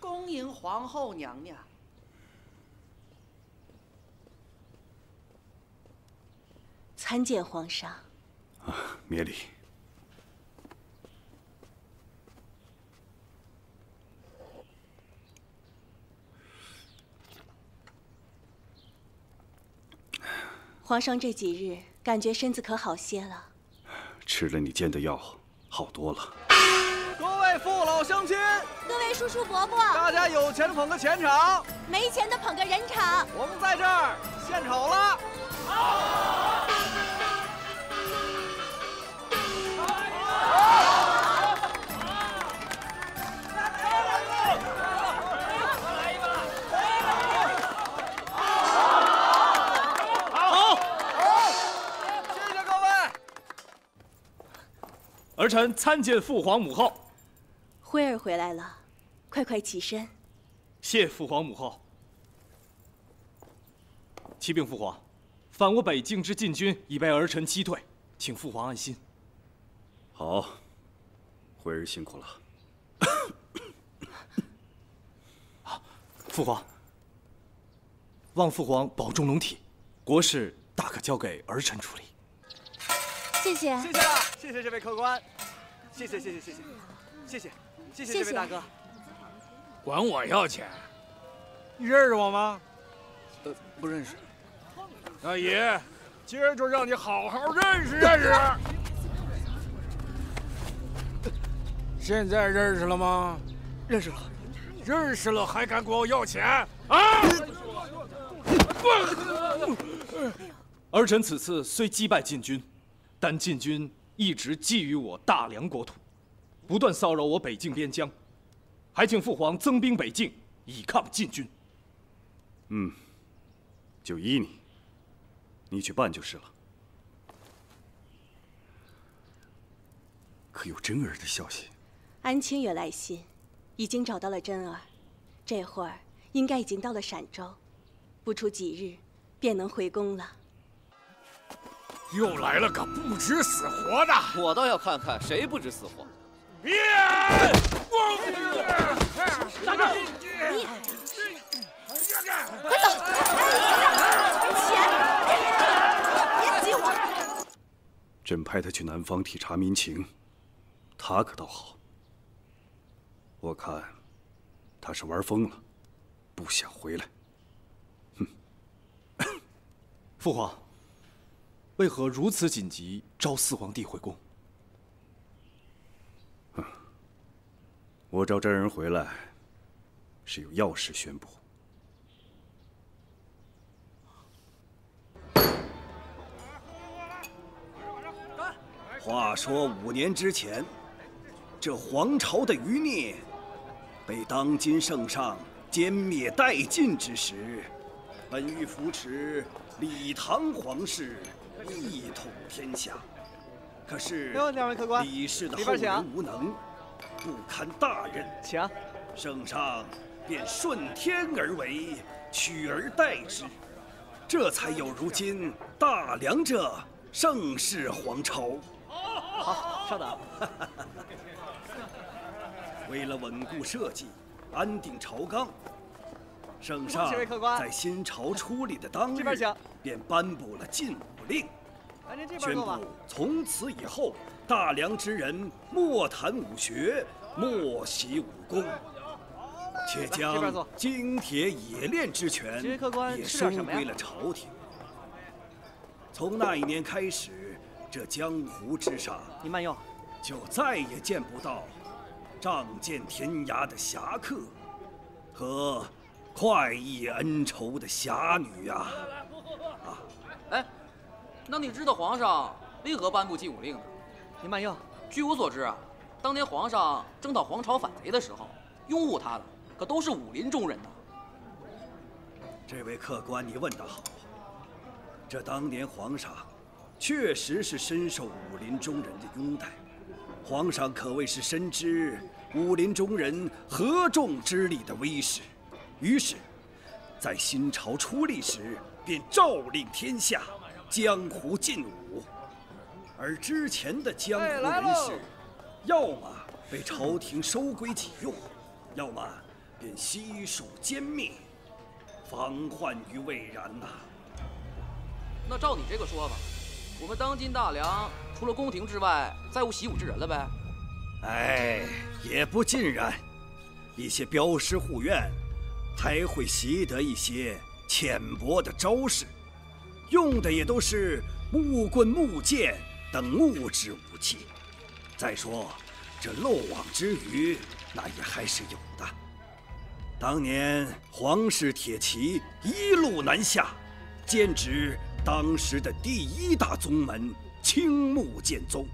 恭迎皇后娘娘。参见皇上。啊，免礼。皇上这几日感觉身子可好些了？吃了你煎的药，好多了。各位父老乡亲，各位叔叔伯伯，大家有钱捧个钱场，没钱的捧个人场。我们在这儿献丑了。谢谢各位儿臣参见父皇母后。辉儿回来了，快快起身。谢父皇母后。启禀父皇，反我北境之禁军已被儿臣击退，请父皇安心。好，辉儿辛苦了。父皇，望父皇保重龙体，国事大可交给儿臣处理。谢谢，谢谢了，谢谢这位客官，谢谢谢谢谢谢，谢谢谢谢这位大哥。管我要钱？你认识我吗？呃，不认识。大爷，今儿就让你好好认识认识。现在认识了吗？认识了。认识了还敢管我要钱？啊！儿臣此次虽击败晋军。但晋军一直觊觎我大梁国土，不断骚扰我北境边疆，还请父皇增兵北境，以抗晋军。嗯，就依你，你去办就是了。可有真儿的消息？安清也来信，已经找到了真儿，这会儿应该已经到了陕州，不出几日便能回宫了。又来了个不知死活的！我倒要看看谁不知死活。别！大哥，你快走！别急。朕派他去南方体察民情，他可倒好。我看他是玩疯了，不想回来。哼！父皇。为何如此紧急召四皇帝回宫？我召真人回来，是有要事宣布。话说五年之前，这皇朝的余孽被当今圣上歼灭殆尽之时，本欲扶持李唐皇室。一统天下，可是李氏的后人无能，不堪大任，请圣上便顺天而为，取而代之，这才有如今大梁这盛世皇朝。好，稍等。为了稳固社稷，安定朝纲，圣上在新朝初立的当日，便颁布了禁武。令宣布，从此以后，大梁之人莫谈武学，莫习武功，且将精铁冶炼之权也收归了朝廷。从那一年开始，这江湖之上，你慢用，就再也见不到仗剑天涯的侠客和快意恩仇的侠女呀！啊，哎。那你知道皇上为何颁布禁武令呢？您慢用。据我所知啊，当年皇上征讨皇朝反贼的时候，拥护他的可都是武林中人呢。这位客官，你问得好。这当年皇上确实是深受武林中人的拥戴，皇上可谓是深知武林中人合众之力的威势，于是，在新朝初立时便诏令天下。江湖禁武，而之前的江湖人士，要么被朝廷收归己用，要么便悉数歼灭，防患于未然呐。那照你这个说法，我们当今大梁除了宫廷之外，再无习武之人了呗？哎，也不尽然，一些镖师护院还会习得一些浅薄的招式，用的也都是木棍、木剑等木质武器。再说，这漏网之鱼，那也还是有的。当年皇室铁骑一路南下，兼指。当时的第一大宗门青木剑宗，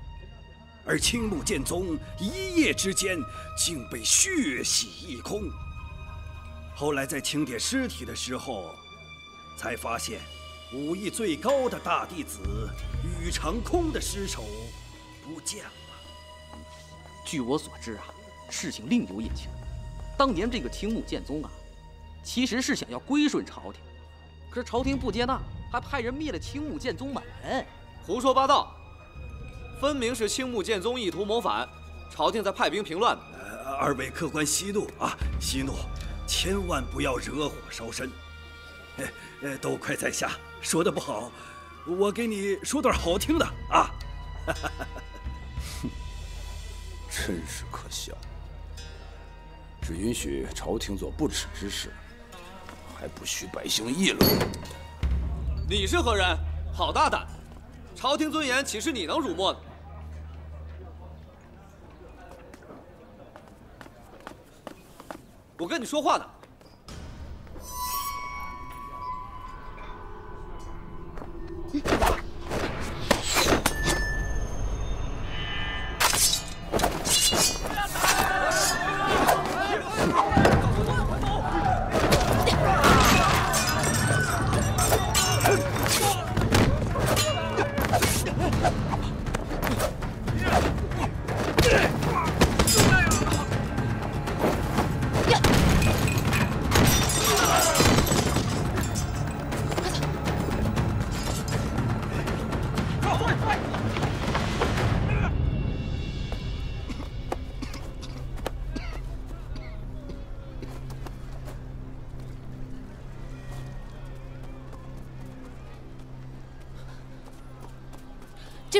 而青木剑宗一夜之间竟被血洗一空。后来在清点尸体的时候，才发现武艺最高的大弟子宇长空的尸首不见了。据我所知啊，事情另有隐情。当年这个青木剑宗啊，其实是想要归顺朝廷，可是朝廷不接纳。还派人灭了青木剑宗满门，胡说八道！分明是青木剑宗意图谋反，朝廷在派兵平乱呢。二位客官息怒啊，息怒，千万不要惹火烧身。呃，都快在下，说的不好，我给你说段好听的啊！哼，真是可笑，只允许朝廷做不耻之事，还不许百姓议论。你是何人？好大胆！朝廷尊严岂是你能辱没的？我跟你说话呢。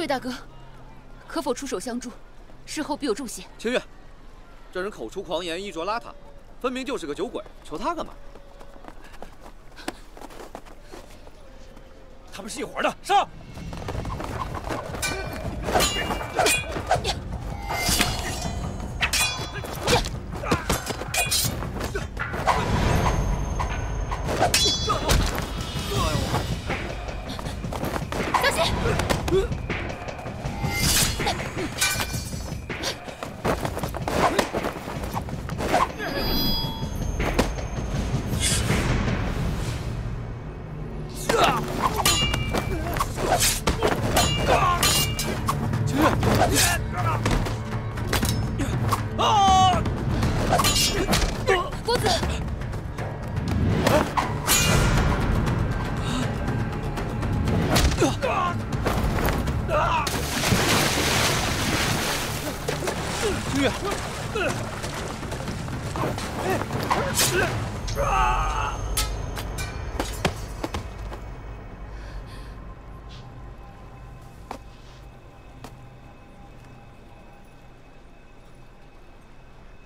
大哥，可否出手相助？事后必有重谢。清月，这人口出狂言，衣着邋遢，分明就是个酒鬼，求他干嘛？他们是一伙的，上！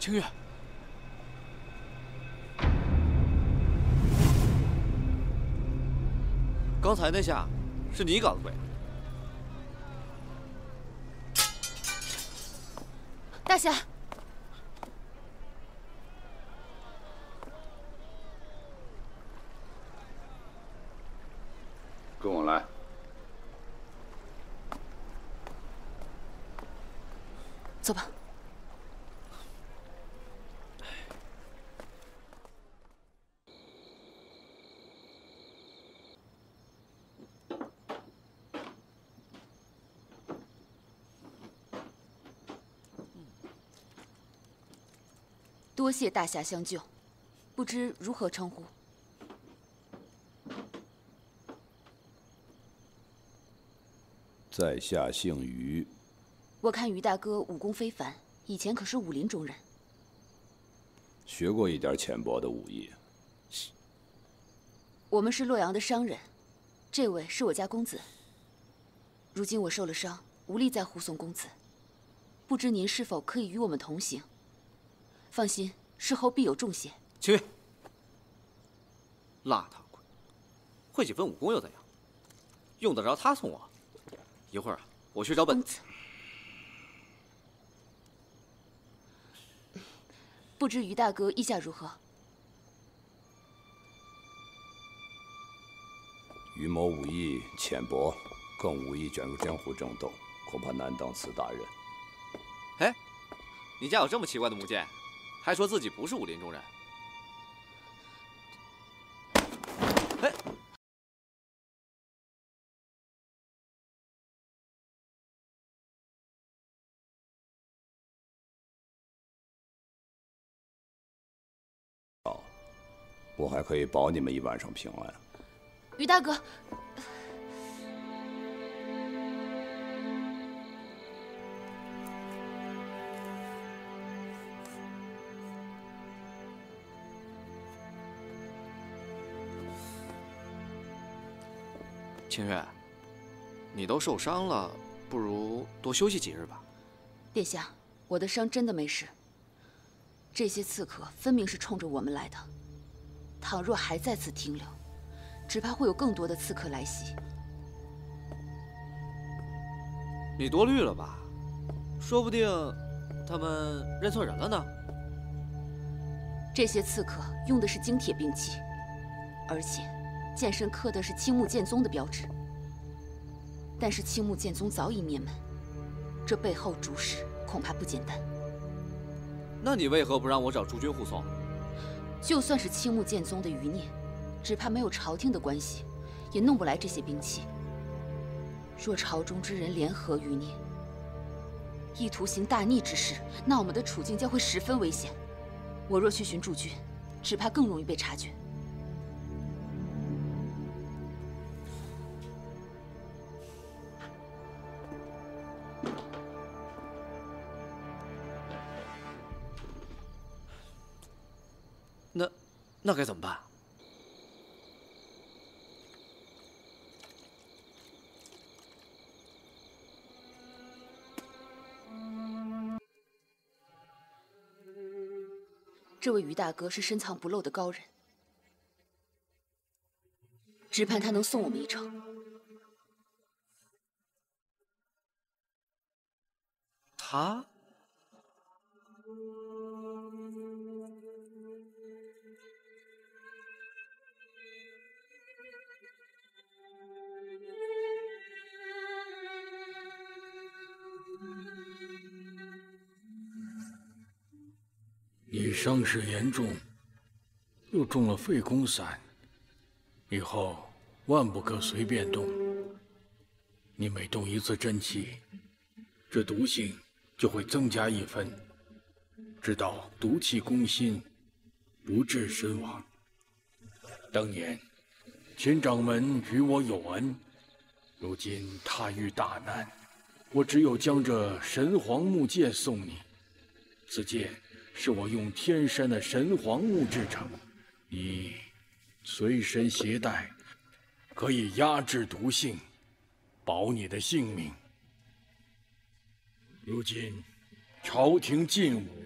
清月，刚才那下是你搞的鬼？大侠，跟我来。走吧。多谢大侠相救，不知如何称呼？在下姓于。我看于大哥武功非凡，以前可是武林中人，学过一点浅薄的武艺。我们是洛阳的商人，这位是我家公子。如今我受了伤，无力再护送公子，不知您是否可以与我们同行？放心，事后必有重谢。去，邋遢鬼，会几分武功又怎样？用得着他送我？一会儿啊，我去找本子。不知于大哥意下如何？于某武艺浅薄，更无意卷入江湖争斗，恐怕难当此大任。哎，你家有这么奇怪的木剑，还说自己不是武林中人？哎。我还可以保你们一晚上平安。于大哥，清月，你都受伤了，不如多休息几日吧。殿下，我的伤真的没事。这些刺客分明是冲着我们来的。倘若还在此停留，只怕会有更多的刺客来袭。你多虑了吧？说不定他们认错人了呢。这些刺客用的是精铁兵器，而且剑身刻的是青木剑宗的标志。但是青木剑宗早已灭门，这背后主使恐怕不简单。那你为何不让我找诸军护送？就算是青木剑宗的余孽，只怕没有朝廷的关系，也弄不来这些兵器。若朝中之人联合余孽，意图行大逆之事，那我们的处境将会十分危险。我若去寻驻军，只怕更容易被察觉。那该怎么办？这位于大哥是深藏不露的高人，只盼他能送我们一程。他。伤势严重，又中了肺功散，以后万不可随便动。你每动一次真气，这毒性就会增加一分，直到毒气攻心，不治身亡。当年秦掌门与我有恩，如今他遇大难，我只有将这神皇木剑送你。此剑。是我用天山的神黄木制成，你随身携带，可以压制毒性，保你的性命。如今朝廷禁武，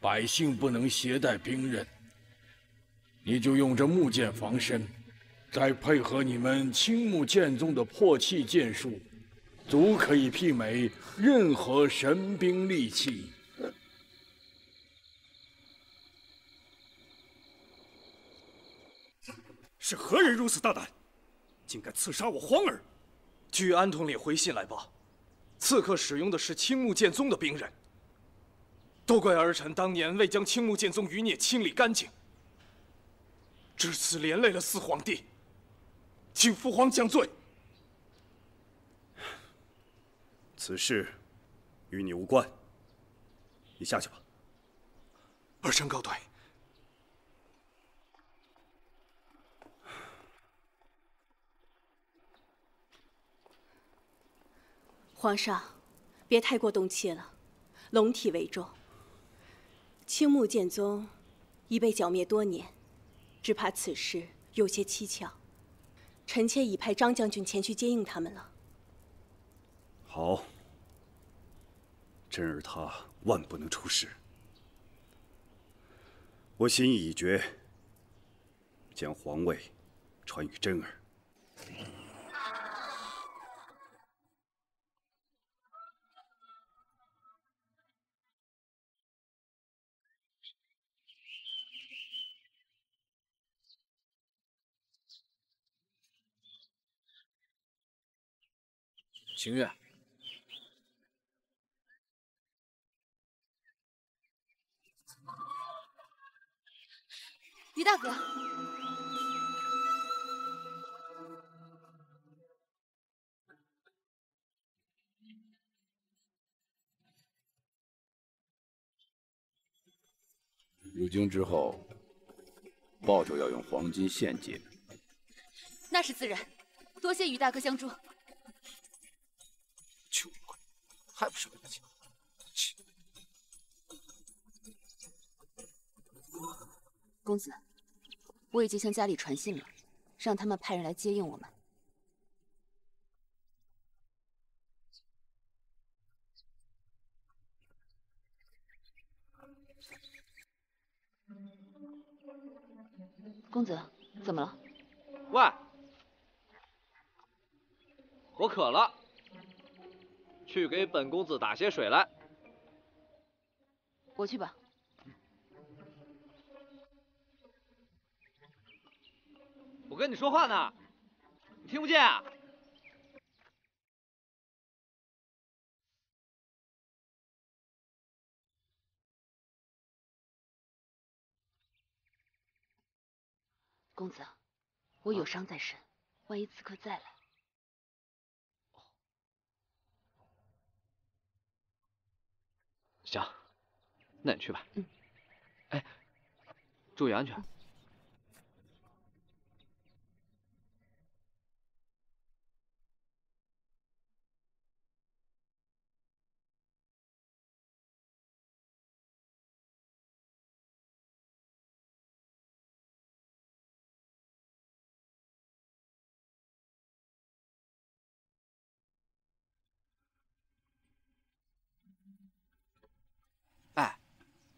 百姓不能携带兵刃，你就用这木剑防身，再配合你们青木剑宗的破气剑术，足可以媲美任何神兵利器。是何人如此大胆，竟敢刺杀我皇儿？据安统领回信来报，刺客使用的是青木剑宗的兵刃。都怪儿臣当年未将青木剑宗余孽清理干净，至此连累了四皇帝，请父皇降罪。此事与你无关，你下去吧。儿臣告退。皇上，别太过动气了。龙体为重。青木剑宗已被剿灭多年，只怕此事有些蹊跷。臣妾已派张将军前去接应他们了。好，真儿他万不能出事。我心意已决，将皇位传与真儿。秦月，于大哥，入京之后，报酬要用黄金现结。那是自然，多谢于大哥相助。还不是为了钱？公子，我已经向家里传信了，让他们派人来接应我们。公子，怎么了？喂，我渴了，去给本公子打些水来。我去吧。我跟你说话呢，你听不见啊？公子，我有伤在身，万一刺客再来，行，那你去吧。嗯。哎，注意安全。哎，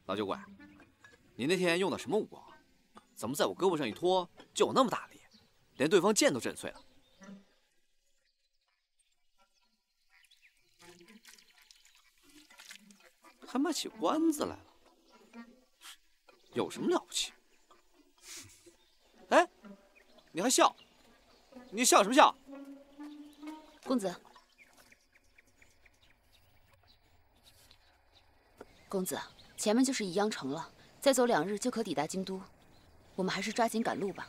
老酒鬼，你那天用的什么武功？怎么在我胳膊上一托就有那么大力，连对方剑都震碎了？还卖起关子来了，有什么了不起？哎，你还笑？你笑什么笑？公子。公子，前面就是宜阳城了，再走两日就可抵达京都，我们还是抓紧赶路吧。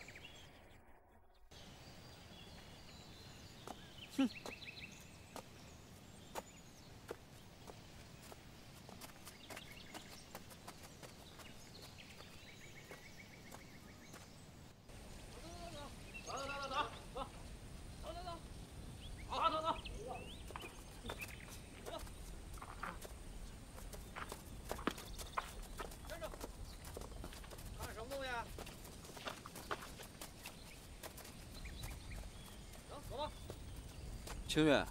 清月，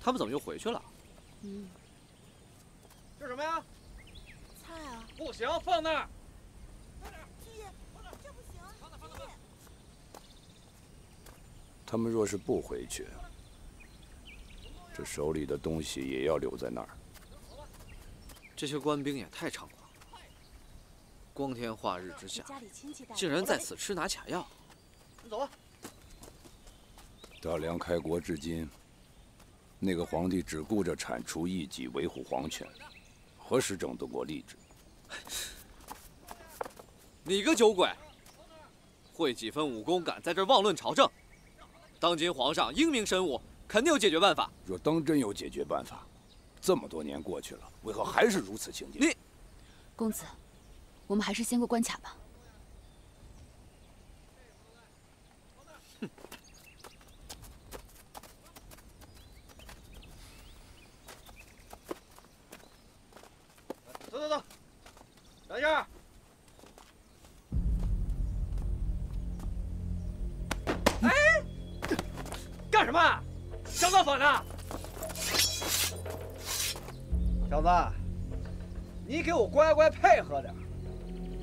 他们怎么又回去了？嗯，这什么呀？菜啊！不行，放那儿。这不行。他们若是不回去，这手里的东西也要留在那儿。这些官兵也太猖狂了，光天化日之下，竟然在此吃拿卡药。你走吧。大梁开国至今，那个皇帝只顾着铲除异己，维护皇权，何时整顿过吏治？你个酒鬼，会几分武功，敢在这妄论朝政？当今皇上英明神武，肯定有解决办法。若当真有解决办法，这么多年过去了，为何还是如此情景？你，公子，我们还是先过关卡吧。什么？想造反呢？小子，你给我乖乖配合点，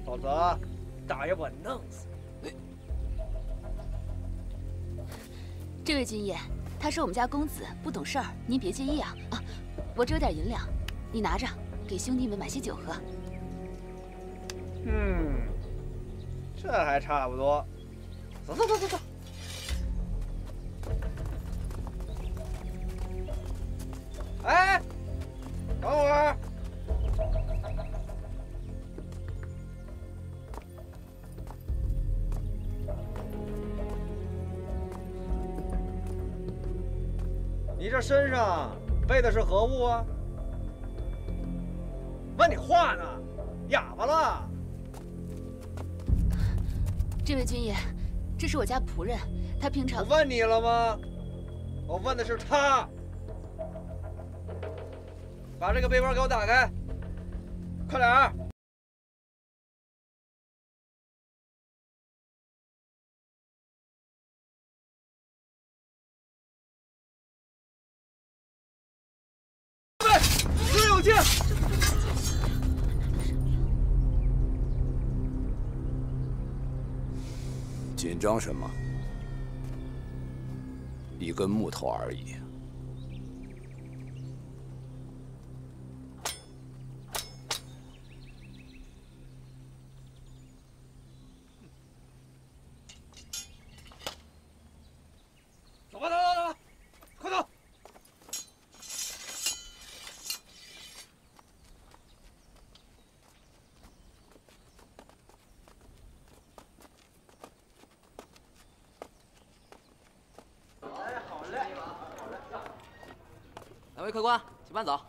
否则大爷我弄死你！这位军爷，他是我们家公子，不懂事儿，您别介意啊。啊，我这有点银两，你拿着，给兄弟们买些酒喝。嗯，这还差不多。走走走走走。背的是何物啊？问你话呢，哑巴了？这位军爷，这是我家仆人，他平常……我问你了吗？我问的是他。把这个背包给我打开，快点儿！张什么？一根木头而已。客官，请慢走。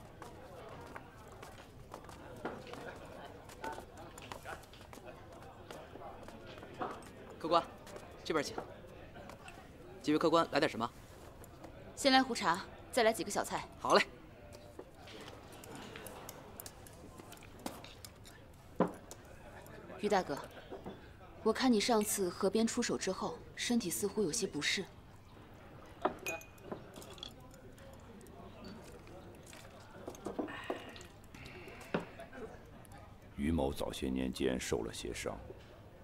客官，这边请。几位客官，来点什么？先来壶茶，再来几个小菜。好嘞。于大哥，我看你上次河边出手之后，身体似乎有些不适。于某早些年间受了些伤，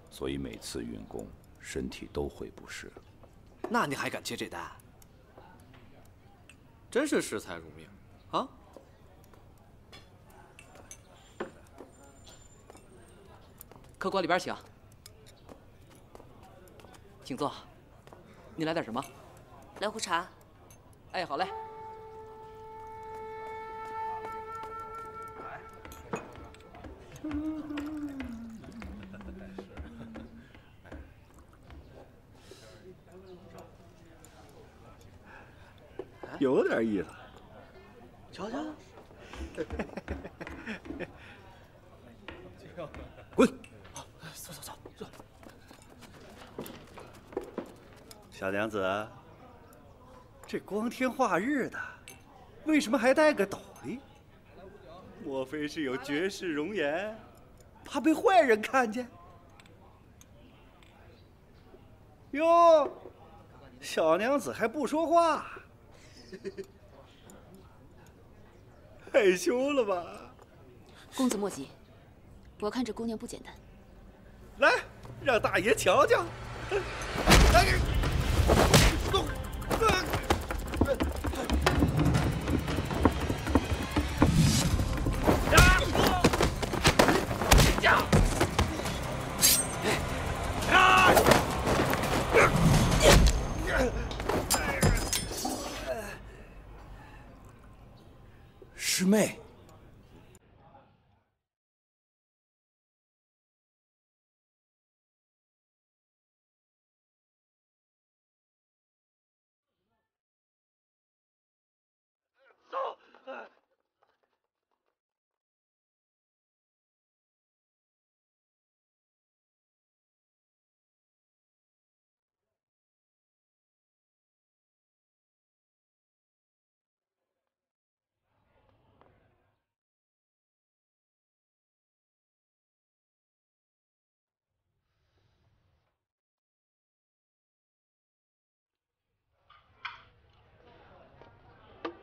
所以每次运功身体都会不适。那你还敢接这单？真是视财如命啊！客官里边请，请坐。你来点什么？来壶茶。哎，好嘞。有点意思。瞧瞧，滚！走走走走。小娘子，这光天化日的，为什么还带个斗笠？莫非是有绝世容颜，怕被坏人看见？哟，小娘子还不说话，害羞了吧？公子莫急，我看这姑娘不简单。来，让大爷瞧瞧。来，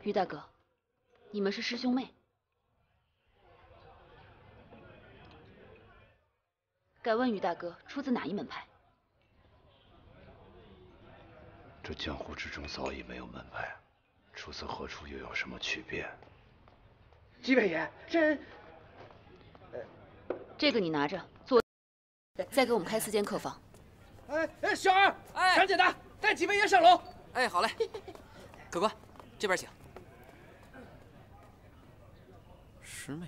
于大哥，你们是师兄妹？敢问于大哥出自哪一门派？这江湖之中早已没有门派，出自何处又有什么区别？几位爷，这……这个你拿着，做。再给我们开四间客房。哎哎，小二，哎，赶紧的，带几位爷上楼。哎，好嘞。客官，这边请。师妹。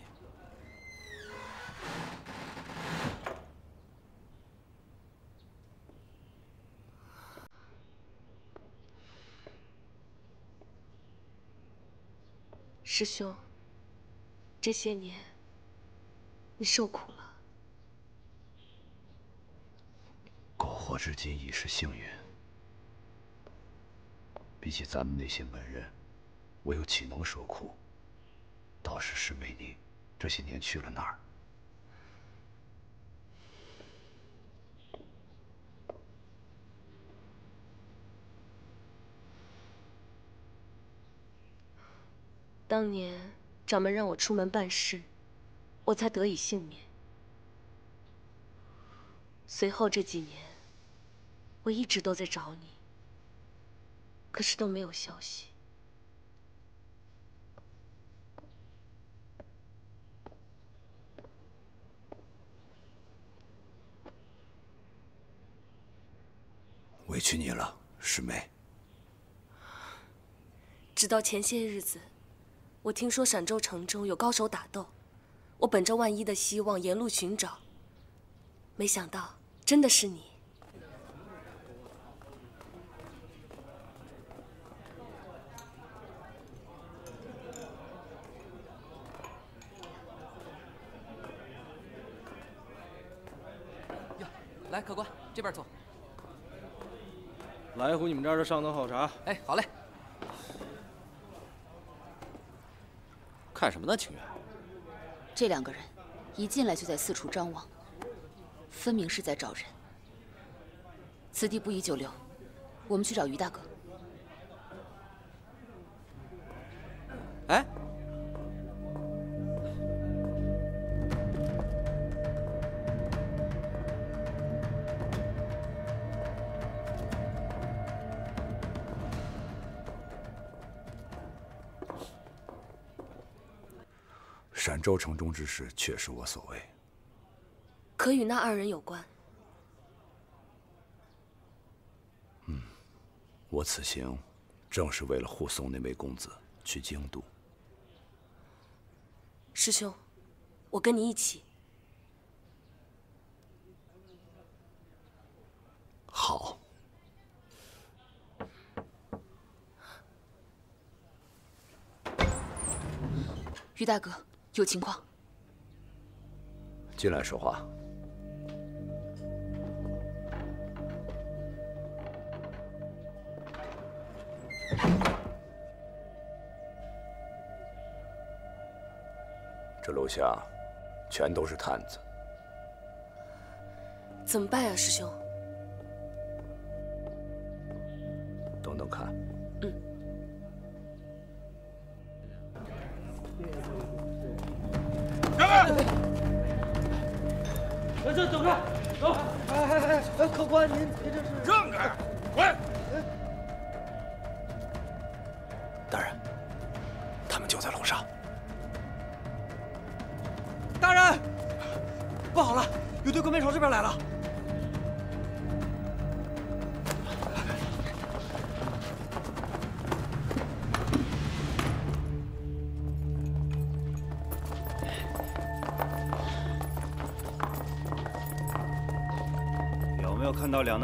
师兄，这些年你受苦了。苟活至今已是幸运。比起咱们那些门人，我又岂能受苦？倒是师妹你，这些年去了哪儿？当年掌门让我出门办事，我才得以幸免。随后这几年，我一直都在找你，可是都没有消息。委屈你了，师妹。直到前些日子。我听说陕州城中有高手打斗，我本着万一的希望沿路寻找，没想到真的是你。哟，来，客官这边坐。来一壶你们这儿的上等好茶。哎，好嘞。看什么呢，清源？这两个人一进来就在四处张望，分明是在找人。此地不宜久留，我们去找于大哥。哎。州城中之事，确实我所为。可与那二人有关？嗯，我此行正是为了护送那位公子去京都。师兄，我跟你一起。好。于大哥。有情况，进来说话。这楼下全都是探子，怎么办呀，师兄？等等看。这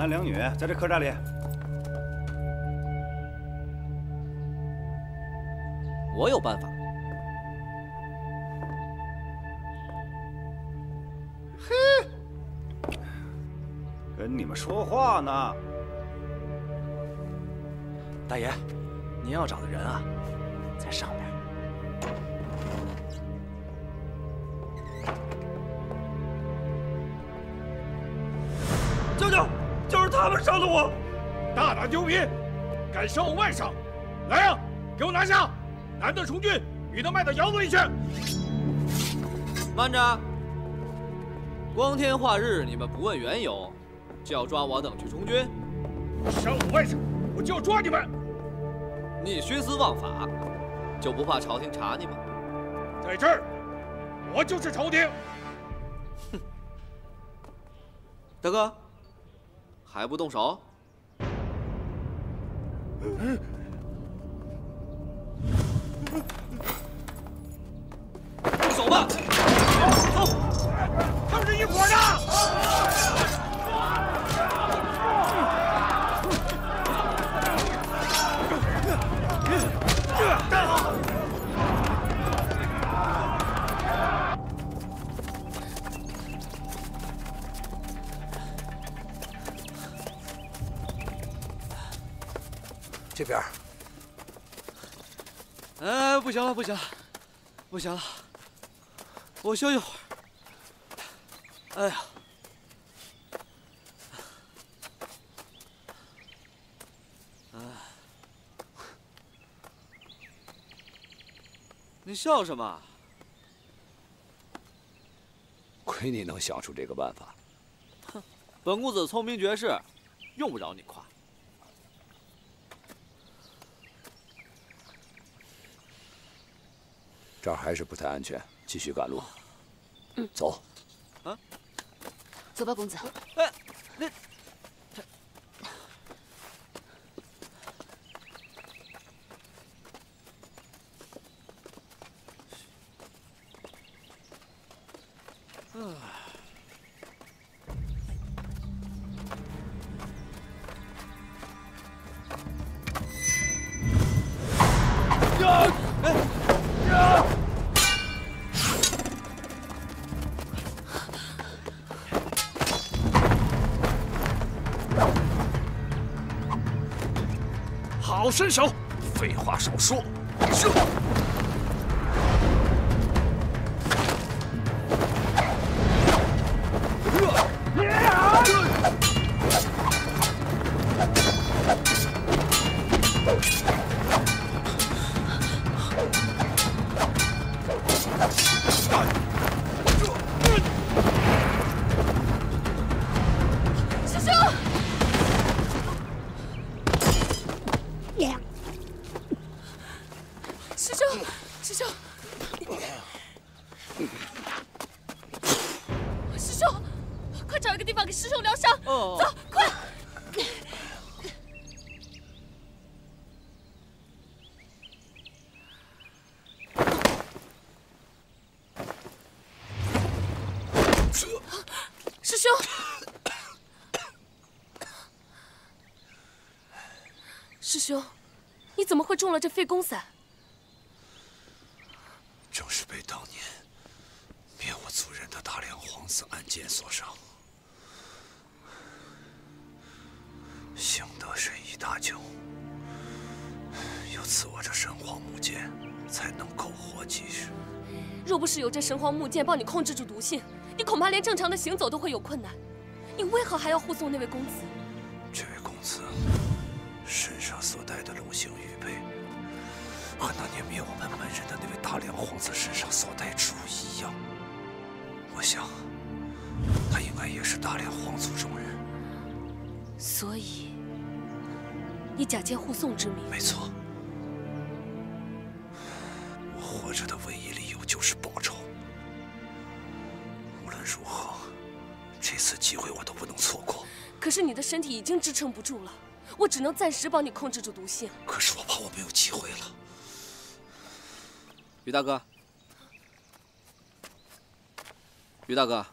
男两女在这客栈里，我有办法。嘿，跟你们说话呢。敢伤我外甥！来呀，给我拿下！男的充军，女的卖到窑子里去。慢着！光天化日，你们不问缘由，就要抓我等去充军？伤我外甥，我就要抓你们！你徇私枉法，就不怕朝廷查你吗？在这儿，我就是朝廷。哼！大哥，还不？动手哎，不行了，不行了，我休息会儿。哎呀，哎，你笑什么？亏你能想出这个办法。哼，本公子聪明绝世，用不着你夸。这儿还是不太安全，继续赶路。嗯，走。啊，走吧，公子。哎，那……好身手！废话少说，射！中了这废公散，正是被当年灭我族人的大梁皇子暗箭所伤，幸得神医搭救，又赐我这神皇木剑，才能苟活几日。若不是有这神皇木剑帮你控制住毒性，你恐怕连正常的行走都会有困难。你为何还要护送那位公子？假借护送之名？没错，我活着的唯一理由就是报仇。无论如何，这次机会我都不能错过。可是你的身体已经支撑不住了，我只能暂时帮你控制住毒性。可是我怕我没有机会了。于大哥，于大哥，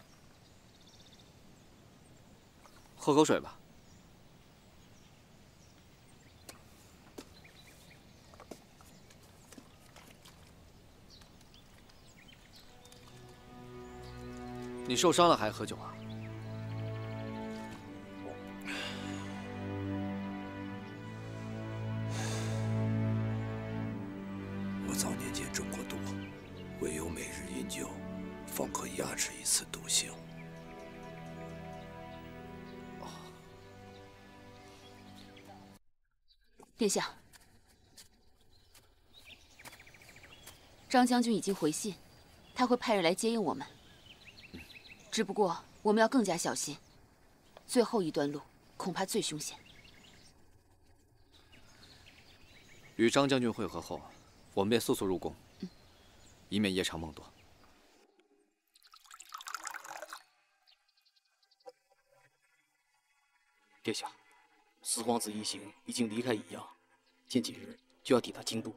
喝口水吧。你受伤了还喝酒啊？我早年间中过毒，唯有每日饮酒，方可压制一次毒性殿下，张将军已经回信，他会派人来接应我们。只不过我们要更加小心，最后一段路恐怕最凶险。与张将军会合后，我们便速速入宫，以免夜长梦多。殿下，四皇子一行已经离开宜阳，近几日就要抵达京都。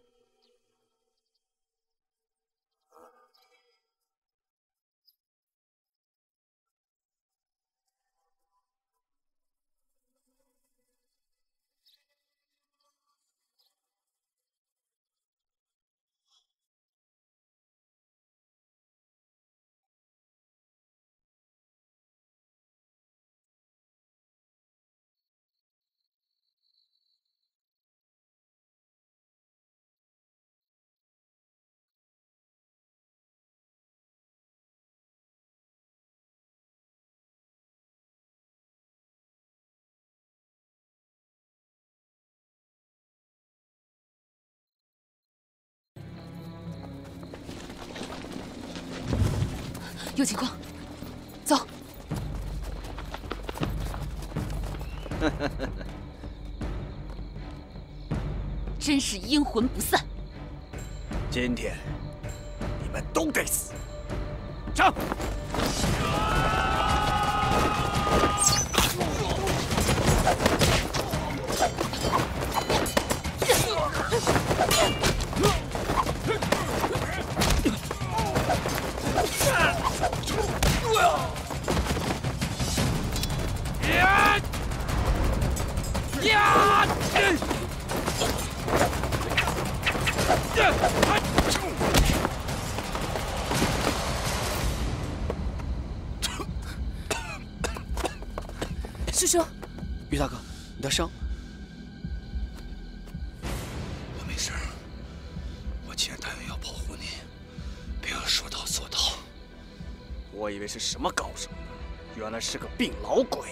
有情况，走。真是阴魂不散。今天你们都得死。上！于大哥，你的伤？我没事，我既然答应要保护你，便要说到做到。我以为是什么高手呢，原来是个病老鬼。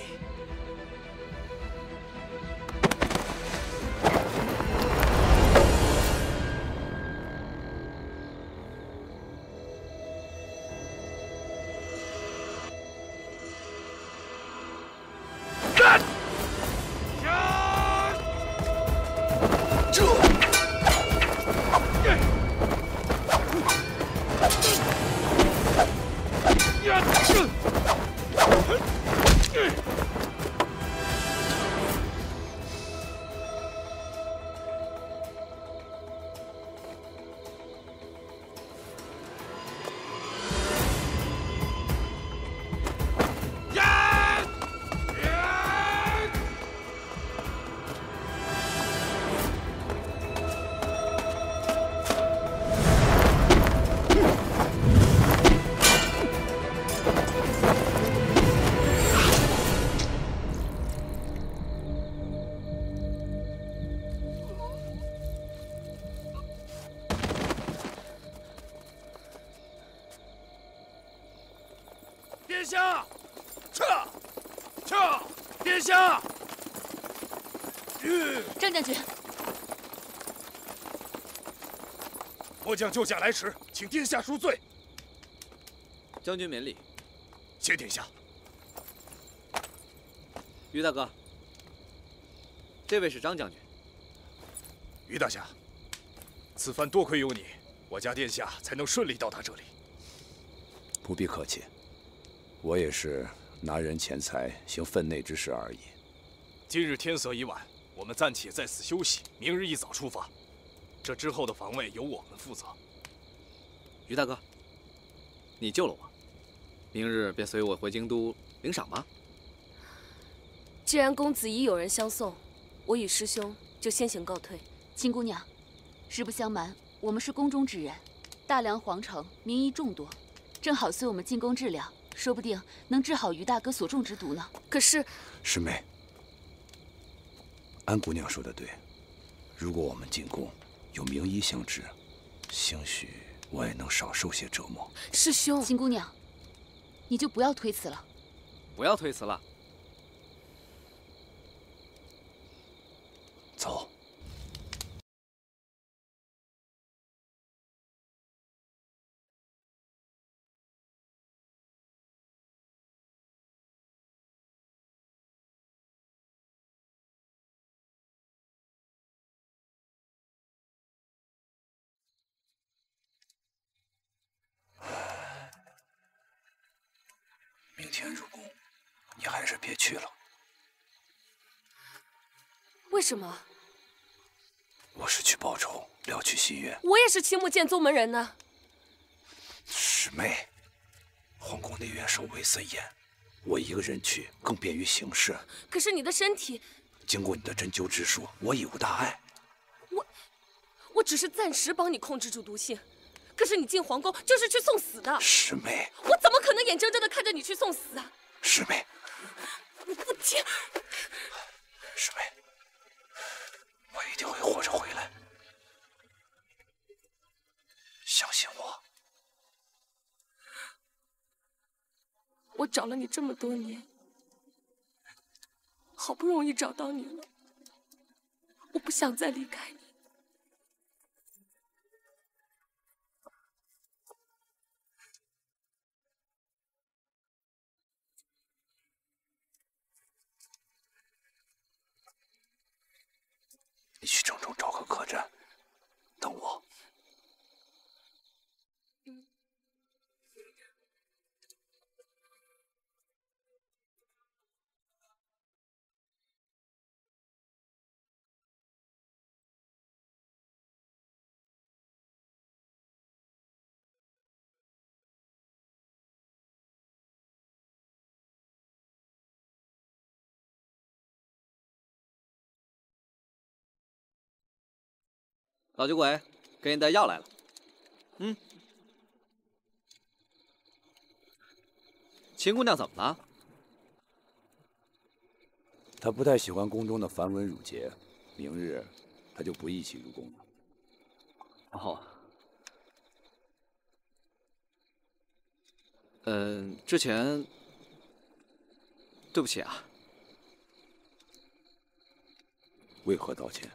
将救驾来迟，请殿下恕罪。将军免礼。谢殿下。于大哥，这位是张将军。于大侠，此番多亏有你，我家殿下才能顺利到达这里。不必客气。我也是拿人钱财行分内之事而已。今日天色已晚，我们暂且在此休息，明日一早出发。这之后的防卫由我们负责。于大哥，你救了我，明日便随我回京都领赏吧。既然公子已有人相送，我与师兄就先行告退。秦姑娘，实不相瞒，我们是宫中之人，大梁皇城名医众多，正好随我们进宫治疗。说不定能治好于大哥所中之毒呢。可是，师妹，安姑娘说的对，如果我们进宫有名医相治，兴许我也能少受些折磨。师兄，秦姑娘，你就不要推辞了。不要推辞了。走。是别去了。为什么？我是去报仇，了去心愿。我也是青木剑宗门人呢。师妹，皇宫内院守卫森严，我一个人去更便于行事。可是你的身体……经过你的针灸之术，我已无大碍。我，我只是暂时帮你控制住毒性。可是你进皇宫就是去送死的，师妹。我怎么可能眼睁睁的看着你去送死啊？师妹，你不听。师妹，定会活着回来，相信我。我找了你这么多年，好不容易找到你了，我不想再离开你。你去城中找个客栈，等我。老酒鬼，给你带药来了。嗯，秦姑娘怎么了？她不太喜欢宫中的繁文缛节，明日她就不一起入宫了。哦，嗯，之前对不起啊。为何道歉？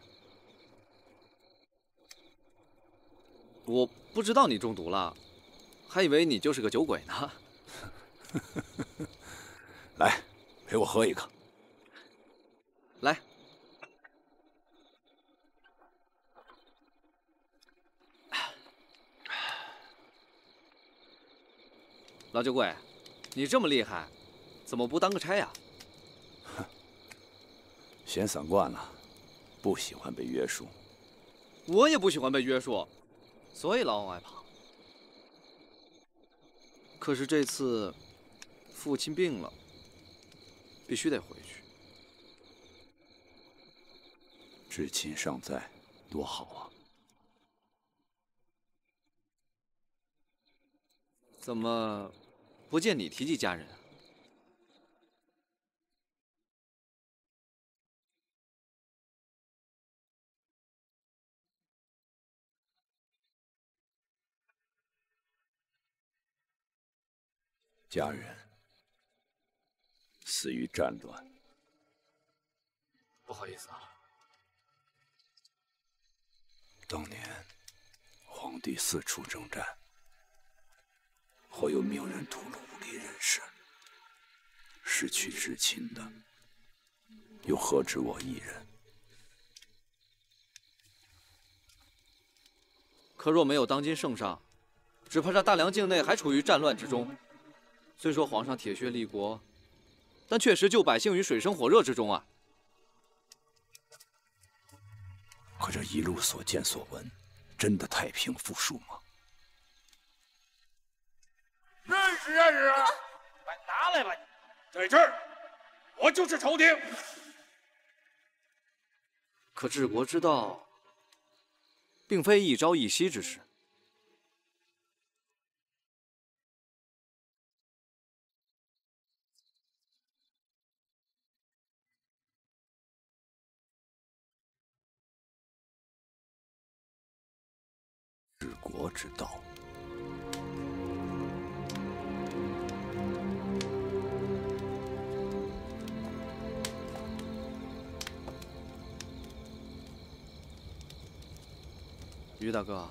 我不知道你中毒了，还以为你就是个酒鬼呢。来，陪我喝一个。来，老酒鬼，你这么厉害，怎么不当个差呀？哼，闲散惯了，不喜欢被约束。我也不喜欢被约束。所以老往外跑。可是这次父亲病了，必须得回去。至亲尚在，多好啊！怎么不见你提及家人？家人死于战乱，不好意思啊。当年皇帝四处征战，或有名人屠戮无力人士，失去至亲的，又何止我一人？可若没有当今圣上，只怕这大梁境内还处于战乱之中。虽说皇上铁血立国，但确实救百姓于水深火热之中啊！可这一路所见所闻，真的太平富庶吗？认识认识，快拿来吧！在这儿，我就是朝廷。可治国之道，并非一朝一夕之事。国之道，于大哥，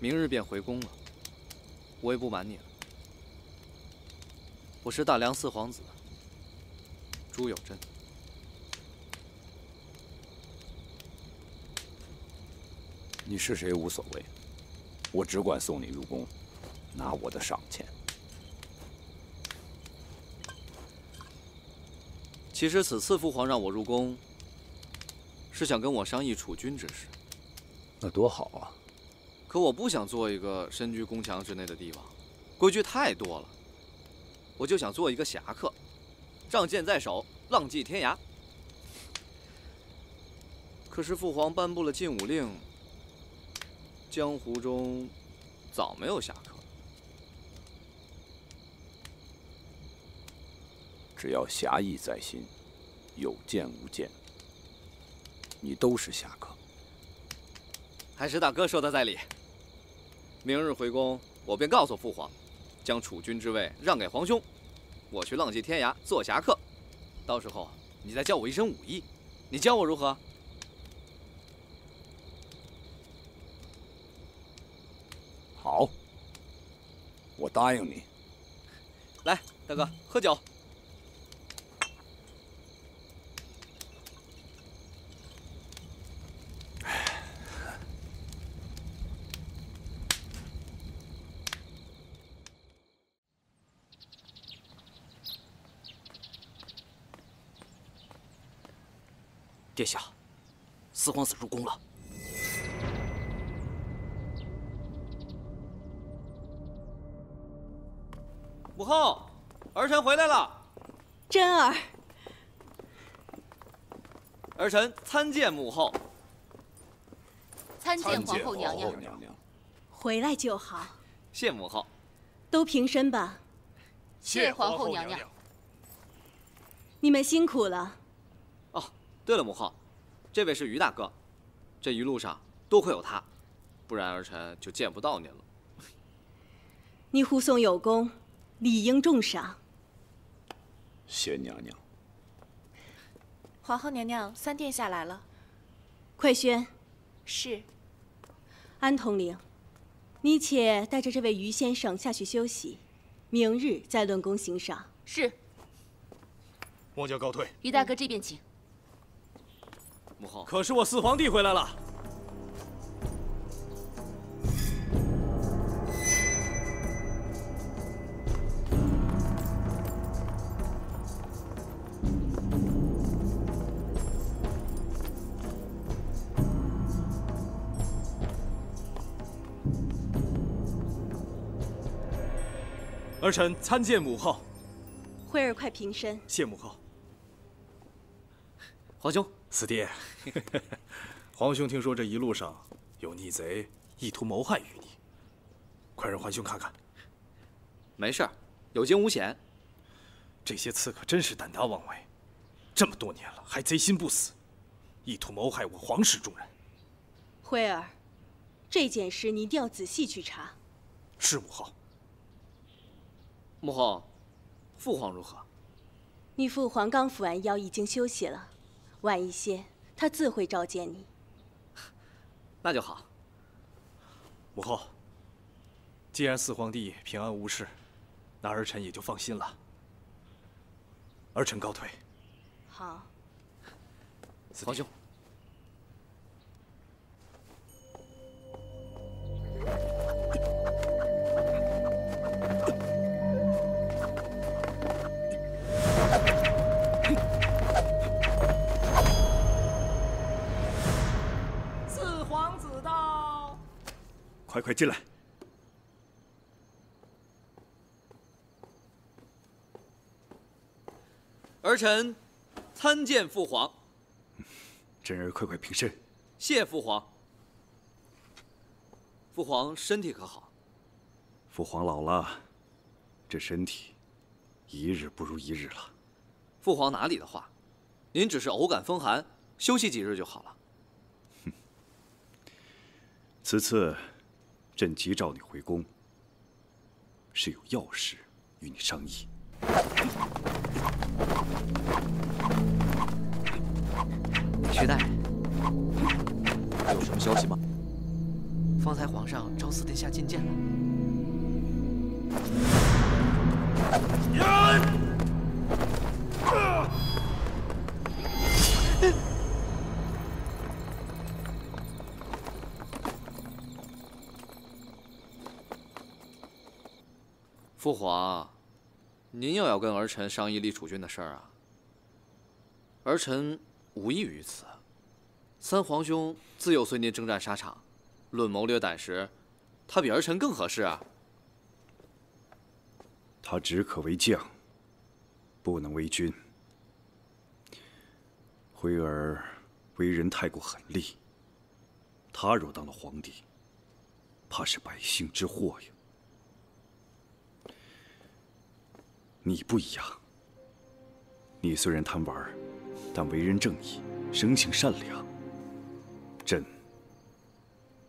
明日便回宫了，我也不瞒你了，我是大梁四皇子朱有贞。你是谁无所谓，我只管送你入宫，拿我的赏钱。其实此次父皇让我入宫，是想跟我商议储君之事。那多好啊！可我不想做一个身居宫墙之内的帝王，规矩太多了。我就想做一个侠客，仗剑在手，浪迹天涯。可是父皇颁布了禁武令，江湖中早没有侠客。只要侠义在心，有剑无剑，你都是侠客。还是大哥说的在理。明日回宫，我便告诉父皇，将储君之位让给皇兄，我去浪迹天涯做侠客。到时候你再教我一身武艺，你教我如何？好，我答应你。来，大哥，喝酒。殿下，四皇子入宫了。母后，儿臣回来了。真儿，儿臣参见母后。参见皇后娘娘。回来就好。谢母后。都平身吧。谢皇后娘娘。你们辛苦了。哦对了，母后，这位是于大哥，这一路上多亏有他，不然儿臣就见不到您了。你护送有功，理应重赏。谢娘娘。皇后娘娘，三殿下来了。快宣。是。安统领，你且带着这位于先生下去休息，明日再论功行赏。是。末将告退。于大哥这边请。母后，可是我四皇帝回来了。儿臣参见母后。辉儿，快平身。谢母后。皇兄。四弟，皇兄听说这一路上有逆贼意图谋害于你，快让皇兄看看。没事，有惊无险。这些刺客真是胆大妄为，这么多年了还贼心不死，意图谋害我皇室众人。辉儿，这件事你一定要仔细去查。是母后。母后，父皇如何？你父皇刚服完药，已经休息了。晚一些，他自会召见你。那就好。母后，既然四皇帝平安无事，那儿臣也就放心了。儿臣告退。好。皇兄。快快进来！儿臣参见父皇。真儿，快快平身。谢父皇。父皇身体可好？父皇老了，这身体一日不如一日了。父皇哪里的话，您只是偶感风寒，休息几日就好了。哼，此次。朕急召你回宫，是有要事与你商议。徐大人，有什么消息吗？方才皇上召四殿下觐见了。父皇，您又要跟儿臣商议立储君的事儿啊？儿臣无异于此。三皇兄自幼随您征战沙场，论谋略胆识，他比儿臣更合适啊。他只可为将，不能为君。辉儿为人太过狠戾，他若当了皇帝，怕是百姓之祸呀。你不一样，你虽然贪玩，但为人正义，生性善良。朕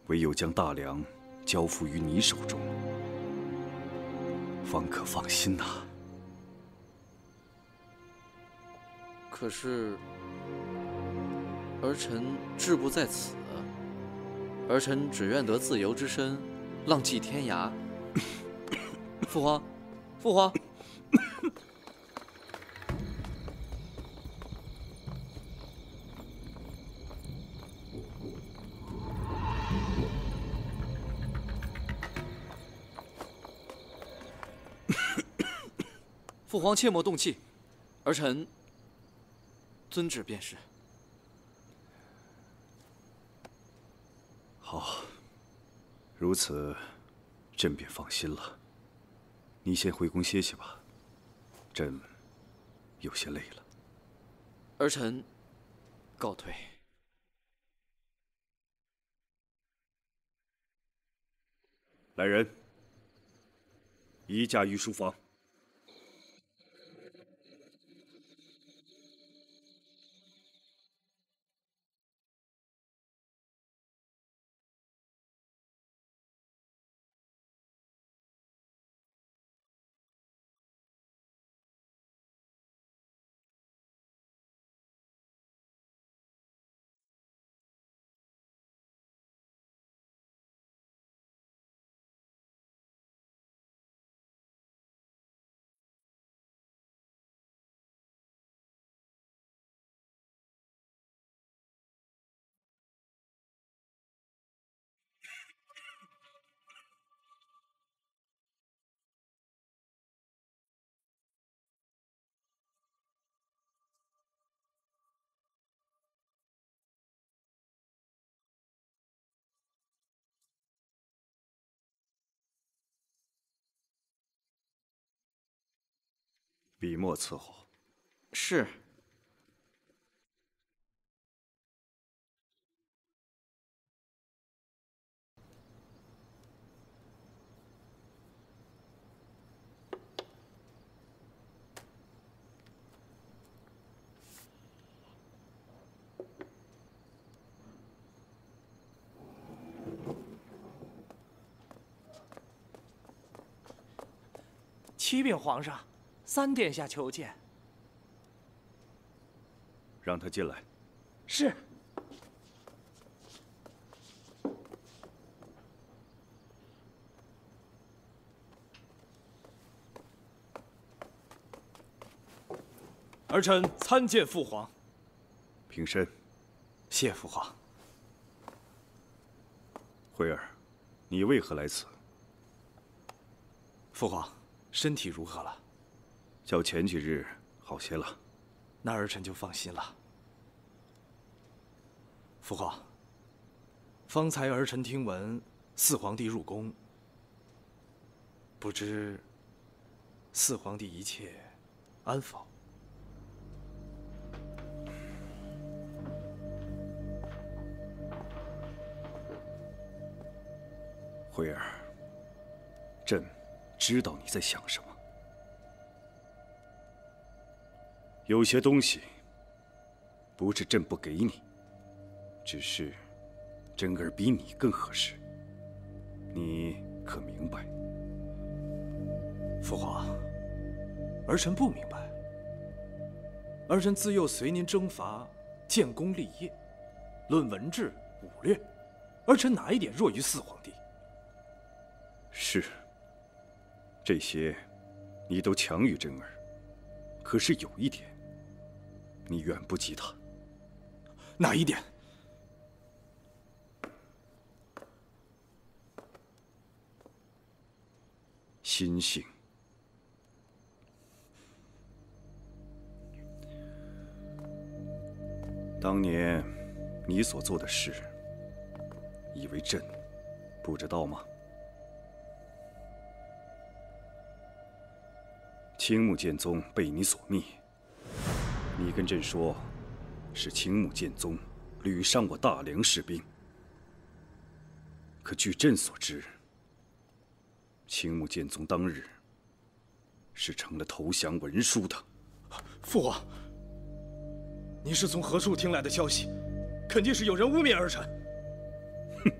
唯有将大梁交付于你手中，方可放心呐。可是，儿臣志不在此，儿臣只愿得自由之身，浪迹天涯。父皇，父皇。父皇切莫动气，儿臣遵旨便是。好，如此，朕便放心了。你先回宫歇息吧，朕有些累了。儿臣告退。来人，移驾御书房。笔墨伺候。是。启禀皇上。三殿下求见。让他进来。是。儿臣参见父皇。平身。谢父皇。辉儿，你为何来此？父皇，身体如何了？较前几日好些了，那儿臣就放心了。父皇，方才儿臣听闻四皇帝入宫，不知四皇帝一切安否？辉儿，朕知道你在想什么。有些东西不是朕不给你，只是真儿比你更合适。你可明白？父皇，儿臣不明白。儿臣自幼随您征伐，建功立业，论文治武略，儿臣哪一点弱于四皇帝？是，这些你都强于真儿。可是有一点。你远不及他。哪一点？心性。当年你所做的事，以为朕不知道吗？青木剑宗被你所灭，你跟朕说，是青木剑宗屡伤我大梁士兵。可据朕所知，青木剑宗当日是成了投降文书的。父皇，您是从何处听来的消息？肯定是有人污蔑儿臣。哼！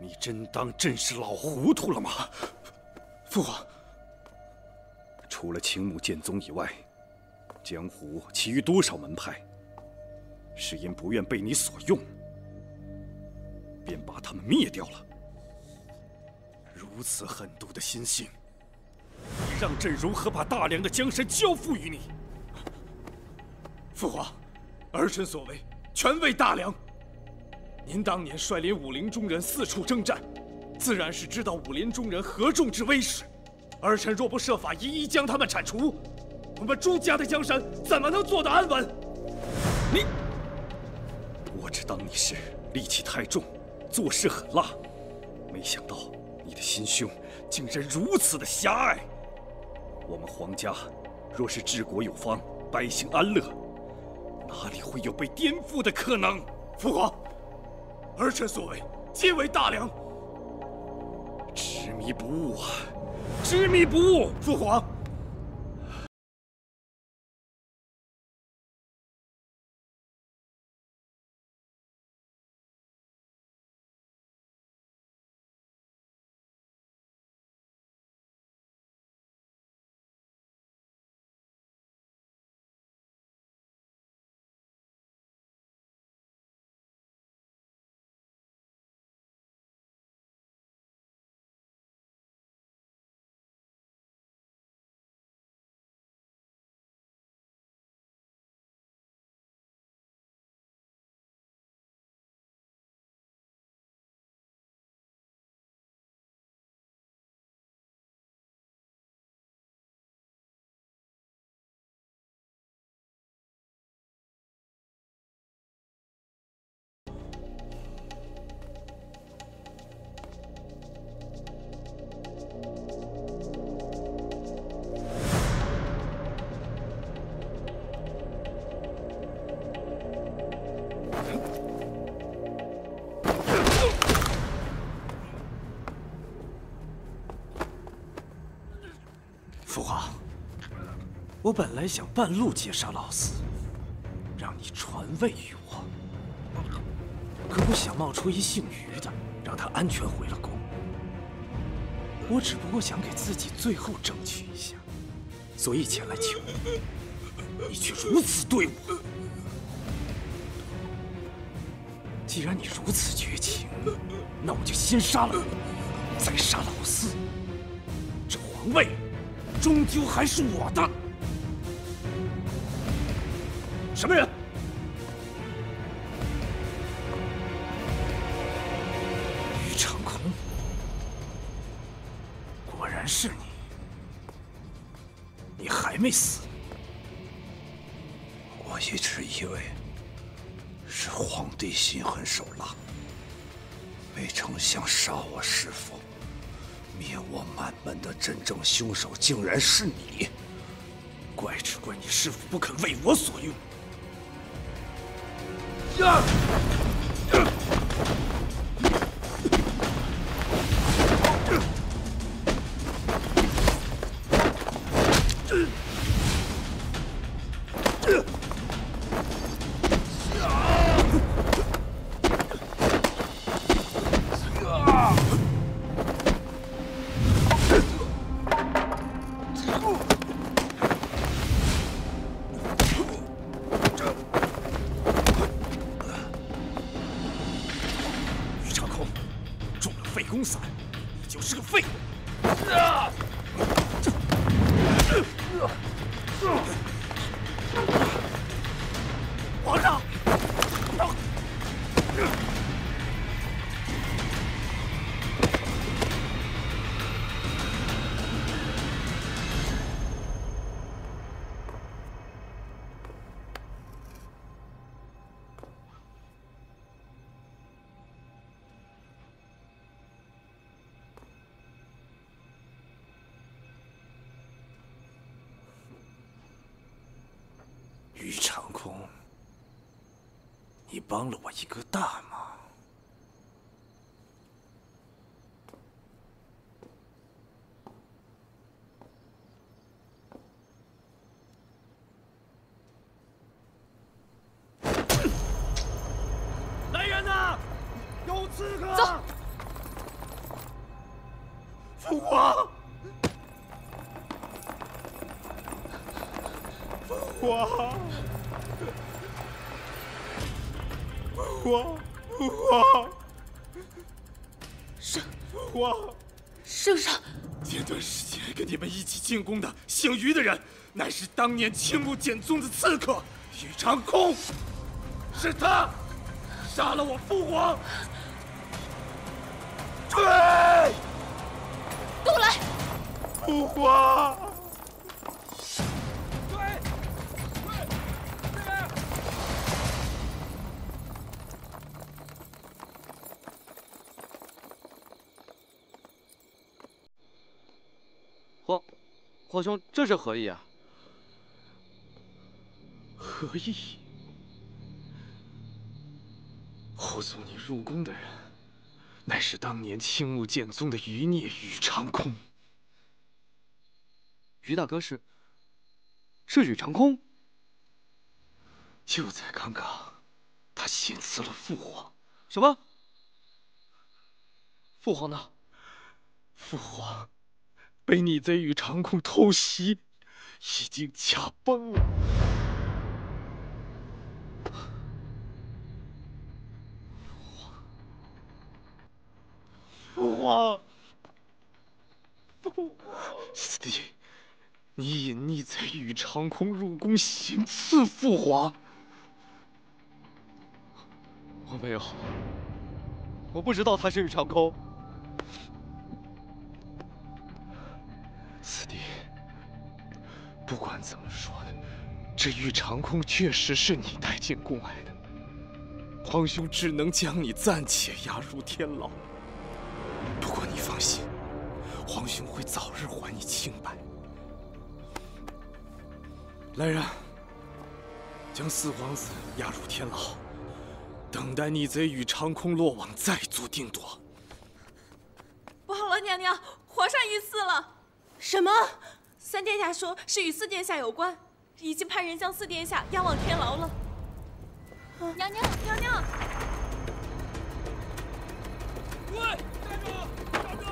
你真当朕是老糊涂了吗？父皇，除了青木剑宗以外，江湖其余多少门派，是因不愿被你所用，便把他们灭掉了。如此狠毒的心性！你让朕如何把大梁的江山交付于你？父皇，儿臣所为全为大梁。您当年率领武林中人四处征战，自然是知道武林中人何众之威势。儿臣若不设法一一将他们铲除，我们朱家的江山怎么能坐得安稳？你，我只当你是戾气太重，做事狠辣，没想到你的心胸竟然如此的狭隘。我们皇家若是治国有方，百姓安乐，哪里会有被颠覆的可能？父皇，儿臣所为皆为大梁。执迷不悟啊！执迷不悟！父皇。我本来想半路截杀老四，让你传位于我，可不想冒出一姓于的，让他安全回了宫。我只不过想给自己最后争取一下，所以前来求你，你却如此对我。既然你如此绝情，那我就先杀了你，再杀老四。这皇位。终究还是我的。什么人？于长空，果然是你！你还没死。我一直以为是皇帝心狠手辣，没成想杀我师父。灭我满门的真正凶手竟然是你！怪只怪你师父不肯为我所用。帮一个大忙。来人呐！有刺客！走。父皇！父皇！进宫的姓于的人，乃是当年青木简宗的刺客于长空，是他杀了我父皇！追！跟我来！父！皇，皇兄，这是何意啊？何意？护送你入宫的人，乃是当年青木剑宗的余孽宇长空。于大哥是？是宇长空？就在刚刚，他险辞了父皇。什么？父皇呢？父皇被逆贼宇长空偷袭，已经驾崩了。父皇！父皇！四弟，你引逆贼宇长空入宫行刺父皇？我没有，我不知道他是宇长空。四弟，不管怎么说，这玉长空确实是你带进宫来的，皇兄只能将你暂且押入天牢。不过你放心，皇兄会早日还你清白。来人，将四皇子押入天牢，等待逆贼与长空落网再做定夺。不好了，娘娘，皇上遇刺了。什么？三殿下说是与四殿下有关，已经派人将四殿下押往天牢了。娘娘，娘娘！喂，站住！站住！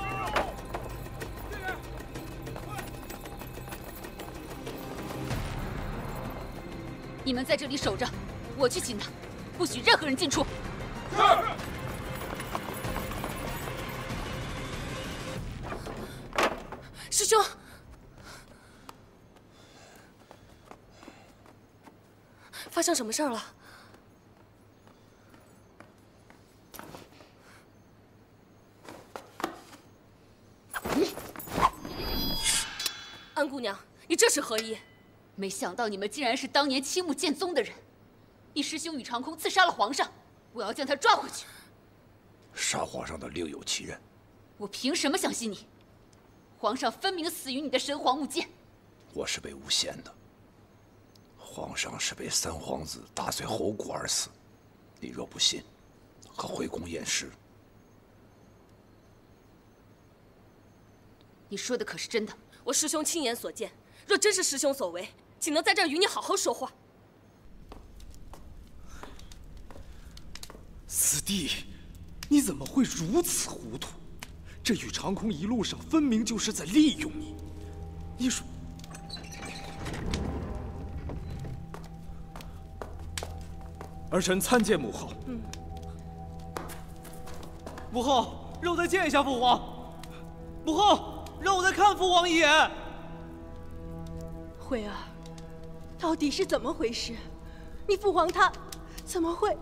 这边！你们在这里守着，我去擒他，不许任何人进出。是。师兄，发生什么事儿了？安姑娘，你这是何意？没想到你们竟然是当年青木剑宗的人！你师兄宇长空刺杀了皇上，我要将他抓回去。杀皇上的另有其人，我凭什么相信你？皇上分明死于你的神皇木剑。我是被诬陷的。皇上是被三皇子打碎喉骨而死。你若不信，可回宫验尸。你说的可是真的？我师兄亲眼所见。若真是师兄所为，岂能在这儿与你好好说话。四弟，你怎么会如此糊涂？这宇长空一路上分明就是在利用你。你说，儿臣参见母后。嗯。母后，让我再见一下父皇。母后，让我再看父皇一眼。慧儿，到底是怎么回事？你父皇他怎么会？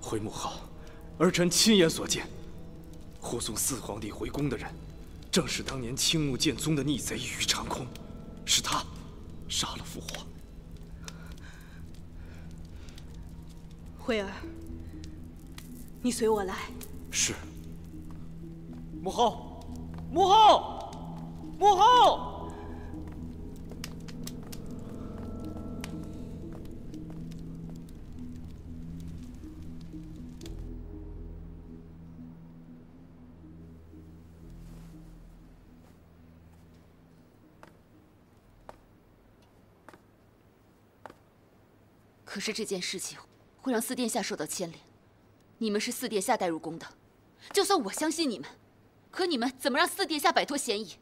回母后，儿臣亲眼所见，护送四皇帝回宫的人，正是当年青木剑宗的逆贼于长空，是他杀了父皇。慧儿，你随我来。是。母后，母后，母后。是这件事情会让四殿下受到牵连。你们是四殿下带入宫的，就算我相信你们，可你们怎么让四殿下摆脱嫌疑？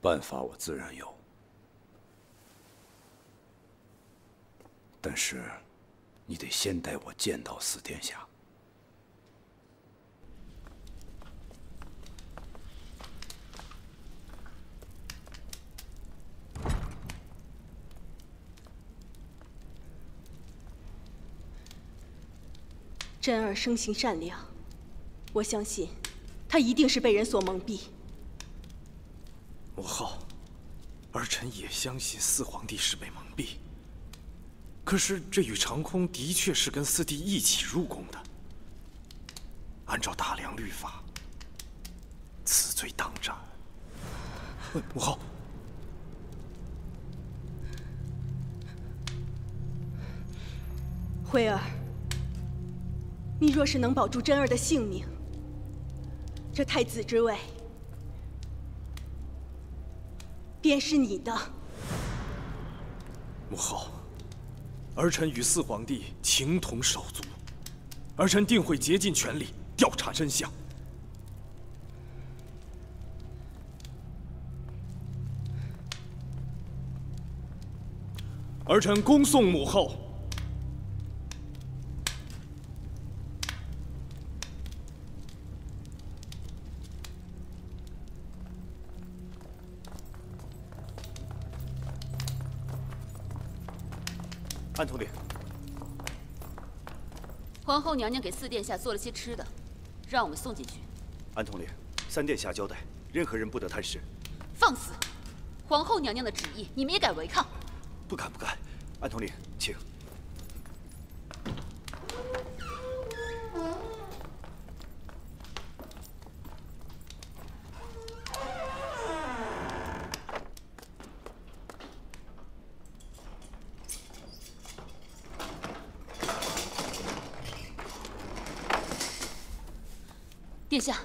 办法我自然有，但是你得先带我见到四殿下。真儿生性善良，我相信他一定是被人所蒙蔽。母后，儿臣也相信四皇帝是被蒙蔽。可是这宇长空的确是跟四弟一起入宫的，按照大梁律法，此罪当斩。母后，慧儿。你若是能保住真儿的性命，这太子之位便是你的。母后，儿臣与四皇帝情同手足，儿臣定会竭尽全力调查真相。儿臣恭送母后。安统领，皇后娘娘给四殿下做了些吃的，让我们送进去。安统领，三殿下交代，任何人不得探视。放肆！皇后娘娘的旨意，你们也敢违抗？不敢不敢。安统领，请。殿下，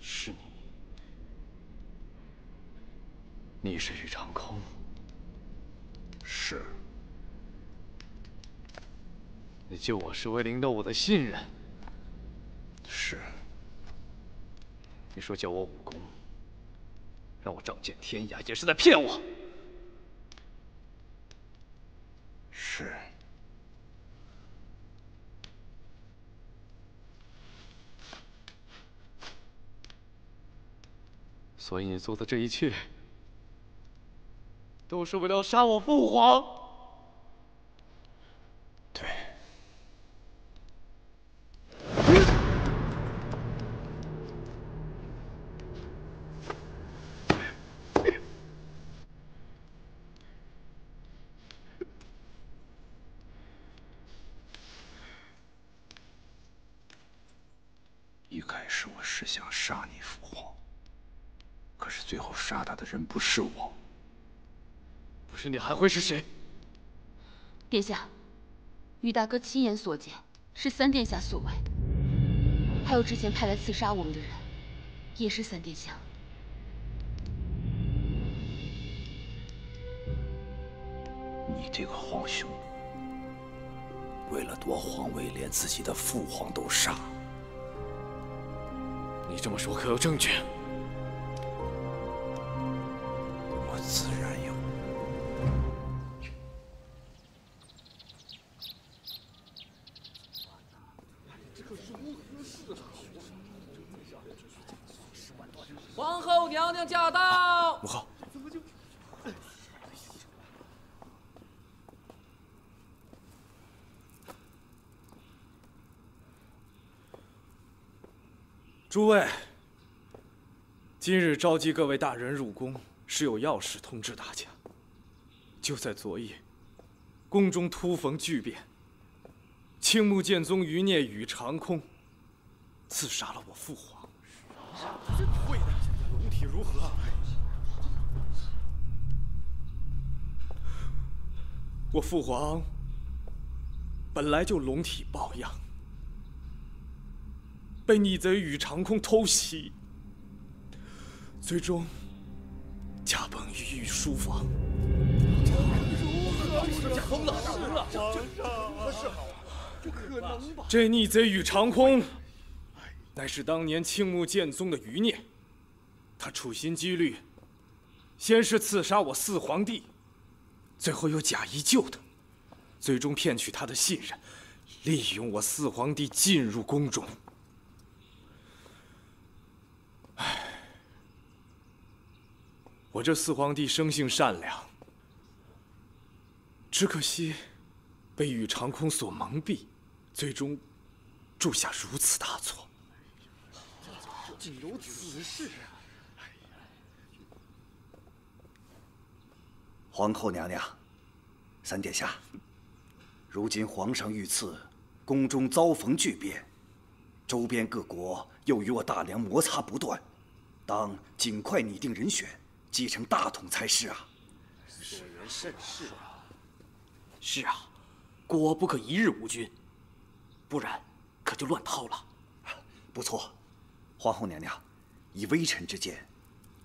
是你，你是宇长空，是。你救我是为了赢得我的信任，是。你说教我武功，让我仗剑天涯，也是在骗我。是，所以你做的这一切，都是为了杀我父皇。人不是我，不是你还会是谁？殿下，于大哥亲眼所见，是三殿下所为。还有之前派来刺杀我们的人，也是三殿下。你这个皇兄，为了夺皇位，连自己的父皇都杀。你这么说可有证据？诸位，今日召集各位大人入宫。是有要事通知大家。就在昨夜，宫中突逢巨变，青木剑宗余孽宇长空刺杀了我父皇。这会的，龙体如何？我父皇本来就龙体抱恙，被逆贼宇长空偷袭，最终驾崩于御书房。这逆贼宇长空，乃是当年青木剑宗的余孽。他处心积虑，先是刺杀我四皇帝，最后又假意救他，最终骗取他的信任，利用我四皇帝进入宫中。唉，我这四皇帝生性善良。只可惜，被宇长空所蒙蔽，最终铸下如此大错。竟有此事！皇后娘娘，三殿下，如今皇上遇刺，宫中遭逢巨变，周边各国又与我大梁摩擦不断，当尽快拟定人选，继承大统才是啊！所言甚是啊！是啊，国不可一日无君，不然可就乱套了。不错，皇后娘娘，以微臣之见，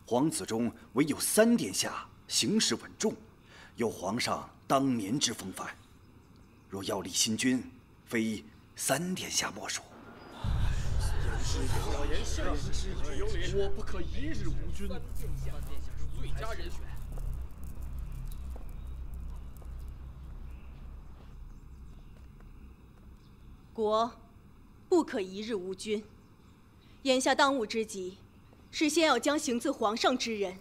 皇子中唯有三殿下行事稳重，有皇上当年之风范。若要立新君，非三殿下莫属。所言甚是，我不可一日无君。三殿下是最佳人选。国不可一日无君。眼下当务之急，是先要将行刺皇上之人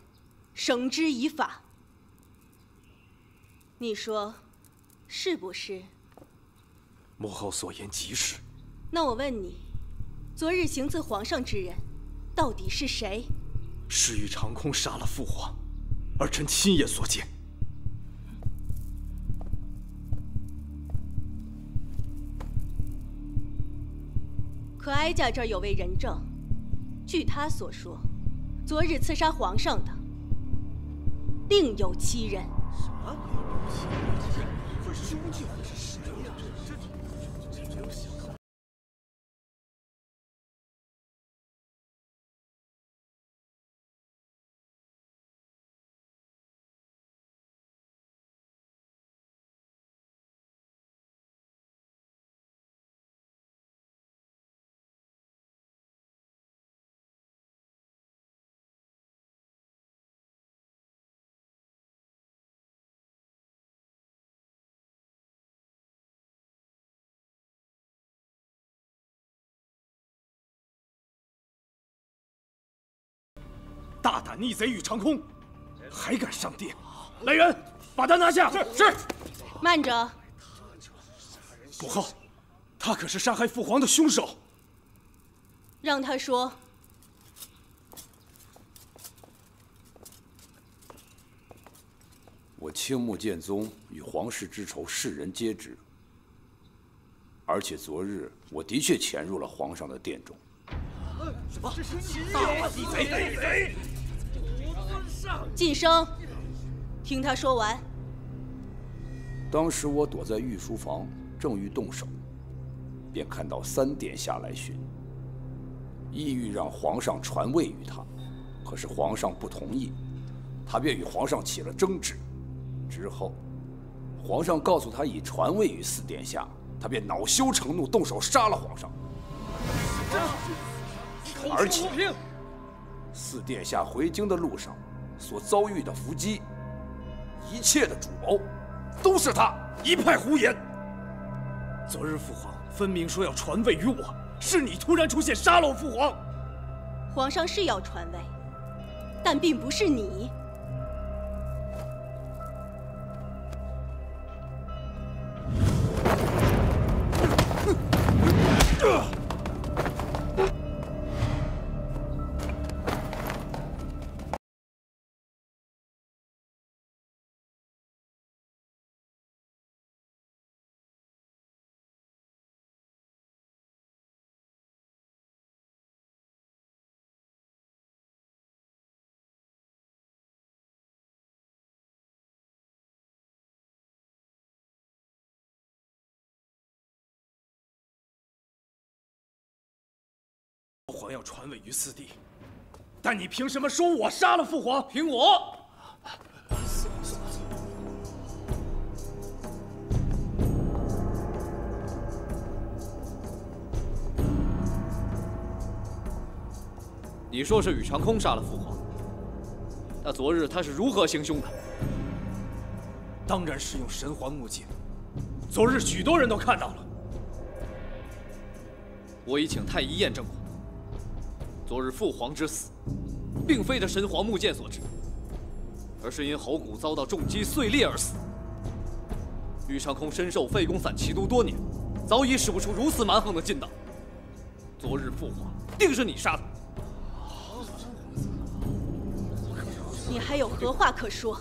绳之以法。你说，是不是？母后所言极是。那我问你，昨日行刺皇上之人，到底是谁？是玉长空杀了父皇，儿臣亲眼所见。可哀家这儿有位人证，据他所说，昨日刺杀皇上的另有其人。什么？究竟是谁呀？这大胆逆贼宇长空，还敢上殿！来人，把他拿下！是是。慢着，不后，他可是杀害父皇的凶手。让他说。我青木剑宗与皇室之仇，世人皆知。而且昨日我的确潜入了皇上的殿中。什么？大逆贼！晋升，听他说完。当时我躲在御书房，正欲动手，便看到三殿下来寻，意欲让皇上传位于他，可是皇上不同意，他便与皇上起了争执。之后，皇上告诉他已传位于四殿下，他便恼羞成怒，动手杀了皇上。而且，四殿下回京的路上所遭遇的伏击，一切的主谋都是他。一派胡言！昨日父皇分明说要传位于我，是你突然出现杀了我父皇。皇上是要传位，但并不是你。皇要传位于四弟，但你凭什么说我杀了父皇？凭我？你说是宇长空杀了父皇，那昨日他是如何行凶的？当然是用神环木剑。昨日许多人都看到了。我已请太医验证过，昨日父皇之死，并非这神皇木剑所致，而是因喉骨遭到重击碎裂而死。玉长空身受废功散奇毒多年，早已使不出如此蛮横的劲道。昨日父皇定是你杀的。你还有何话可说？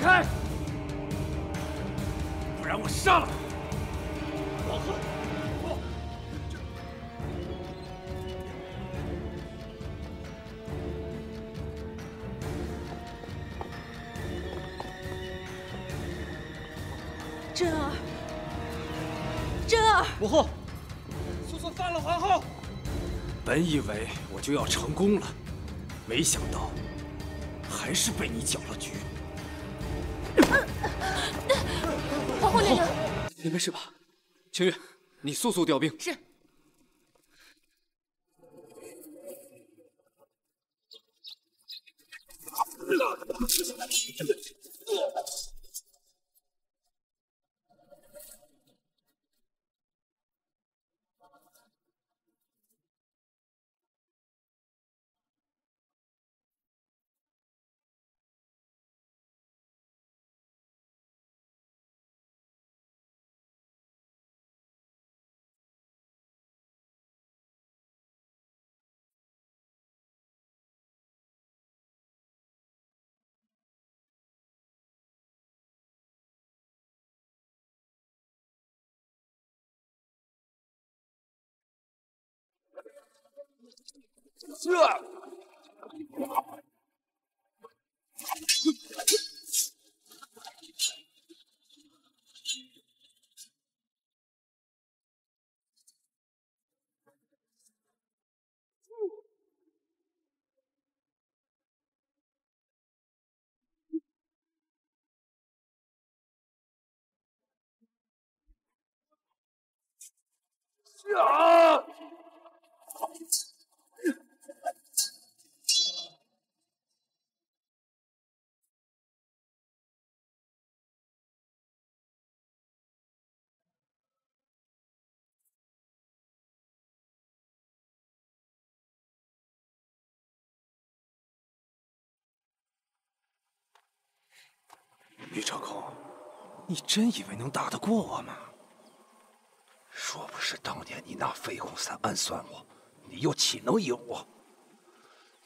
开，不然我杀了他！王贺。真儿，真儿，母后，苏苏犯了皇后。本以为我就要成功了，没想到还是被你搅了局。你没事吧？清月，你速速调兵。是。这。啊！宇长空，你真以为能打得过我吗？若不是当年你拿飞鸿伞暗算我，你又岂能赢我？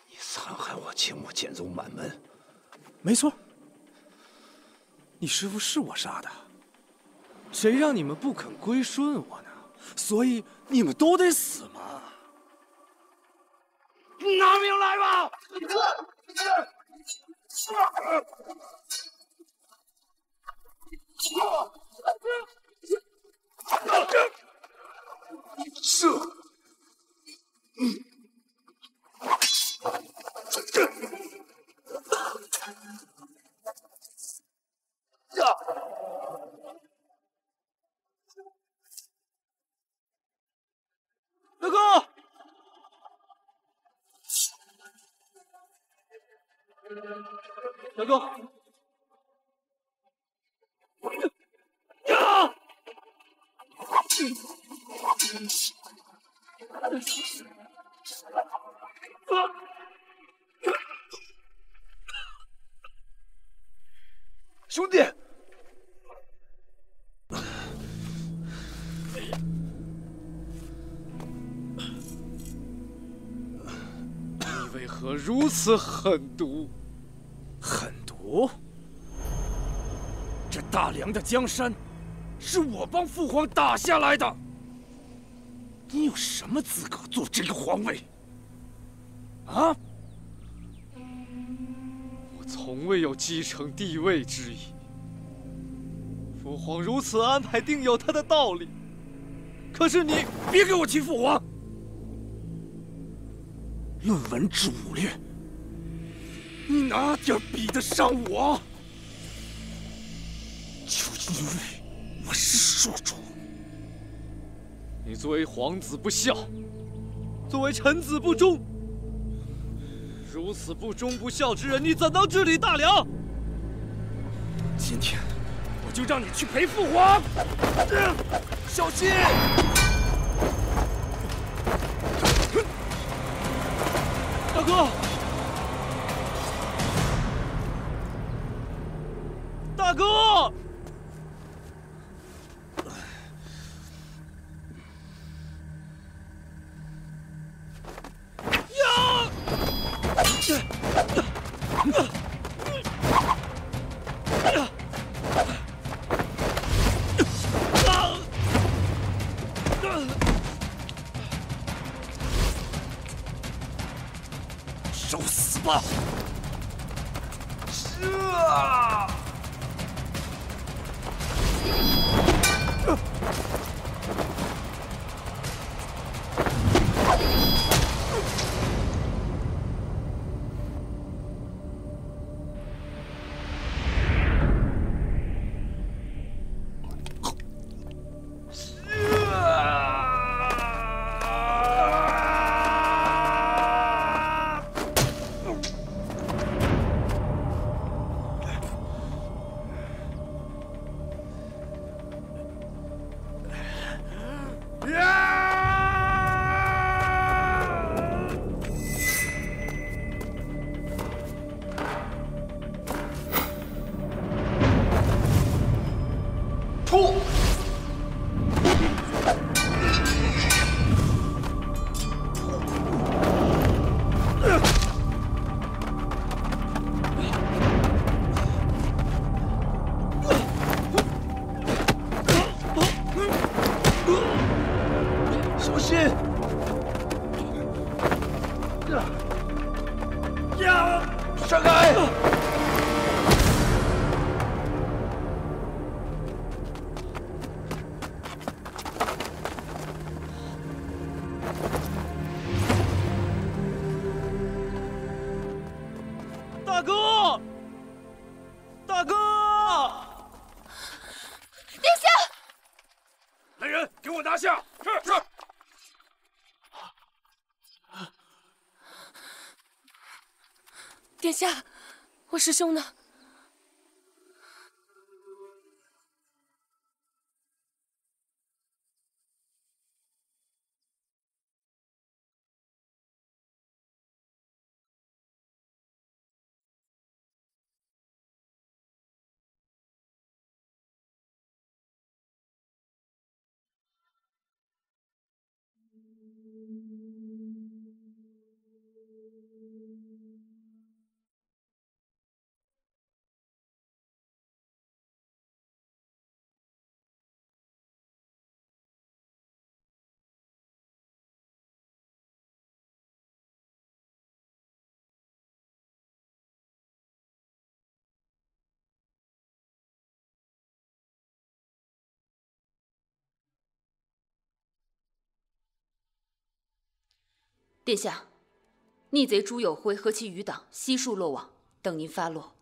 你残害我青木剑宗满门，没错。你师父是我杀的，谁让你们不肯归顺我呢？所以你们都得死吗？拿命来吧！这，呀！大哥，大哥，兄弟，你为何如此狠毒？狠毒？这大梁的江山，是我帮父皇打下来的。你有什么资格坐这个皇位？啊？我从未有继承帝位之意。父皇如此安排，定有他的道理。可是你别给我提父皇！论文治武略，你哪点比得上我？就因为我是庶主。你作为皇子不孝，作为臣子不忠，如此不忠不孝之人，你怎能治理大梁？今天我就让你去陪父皇！小心！大哥，我师兄呢？殿下，逆贼朱有辉和其余党悉数落网，等您发落。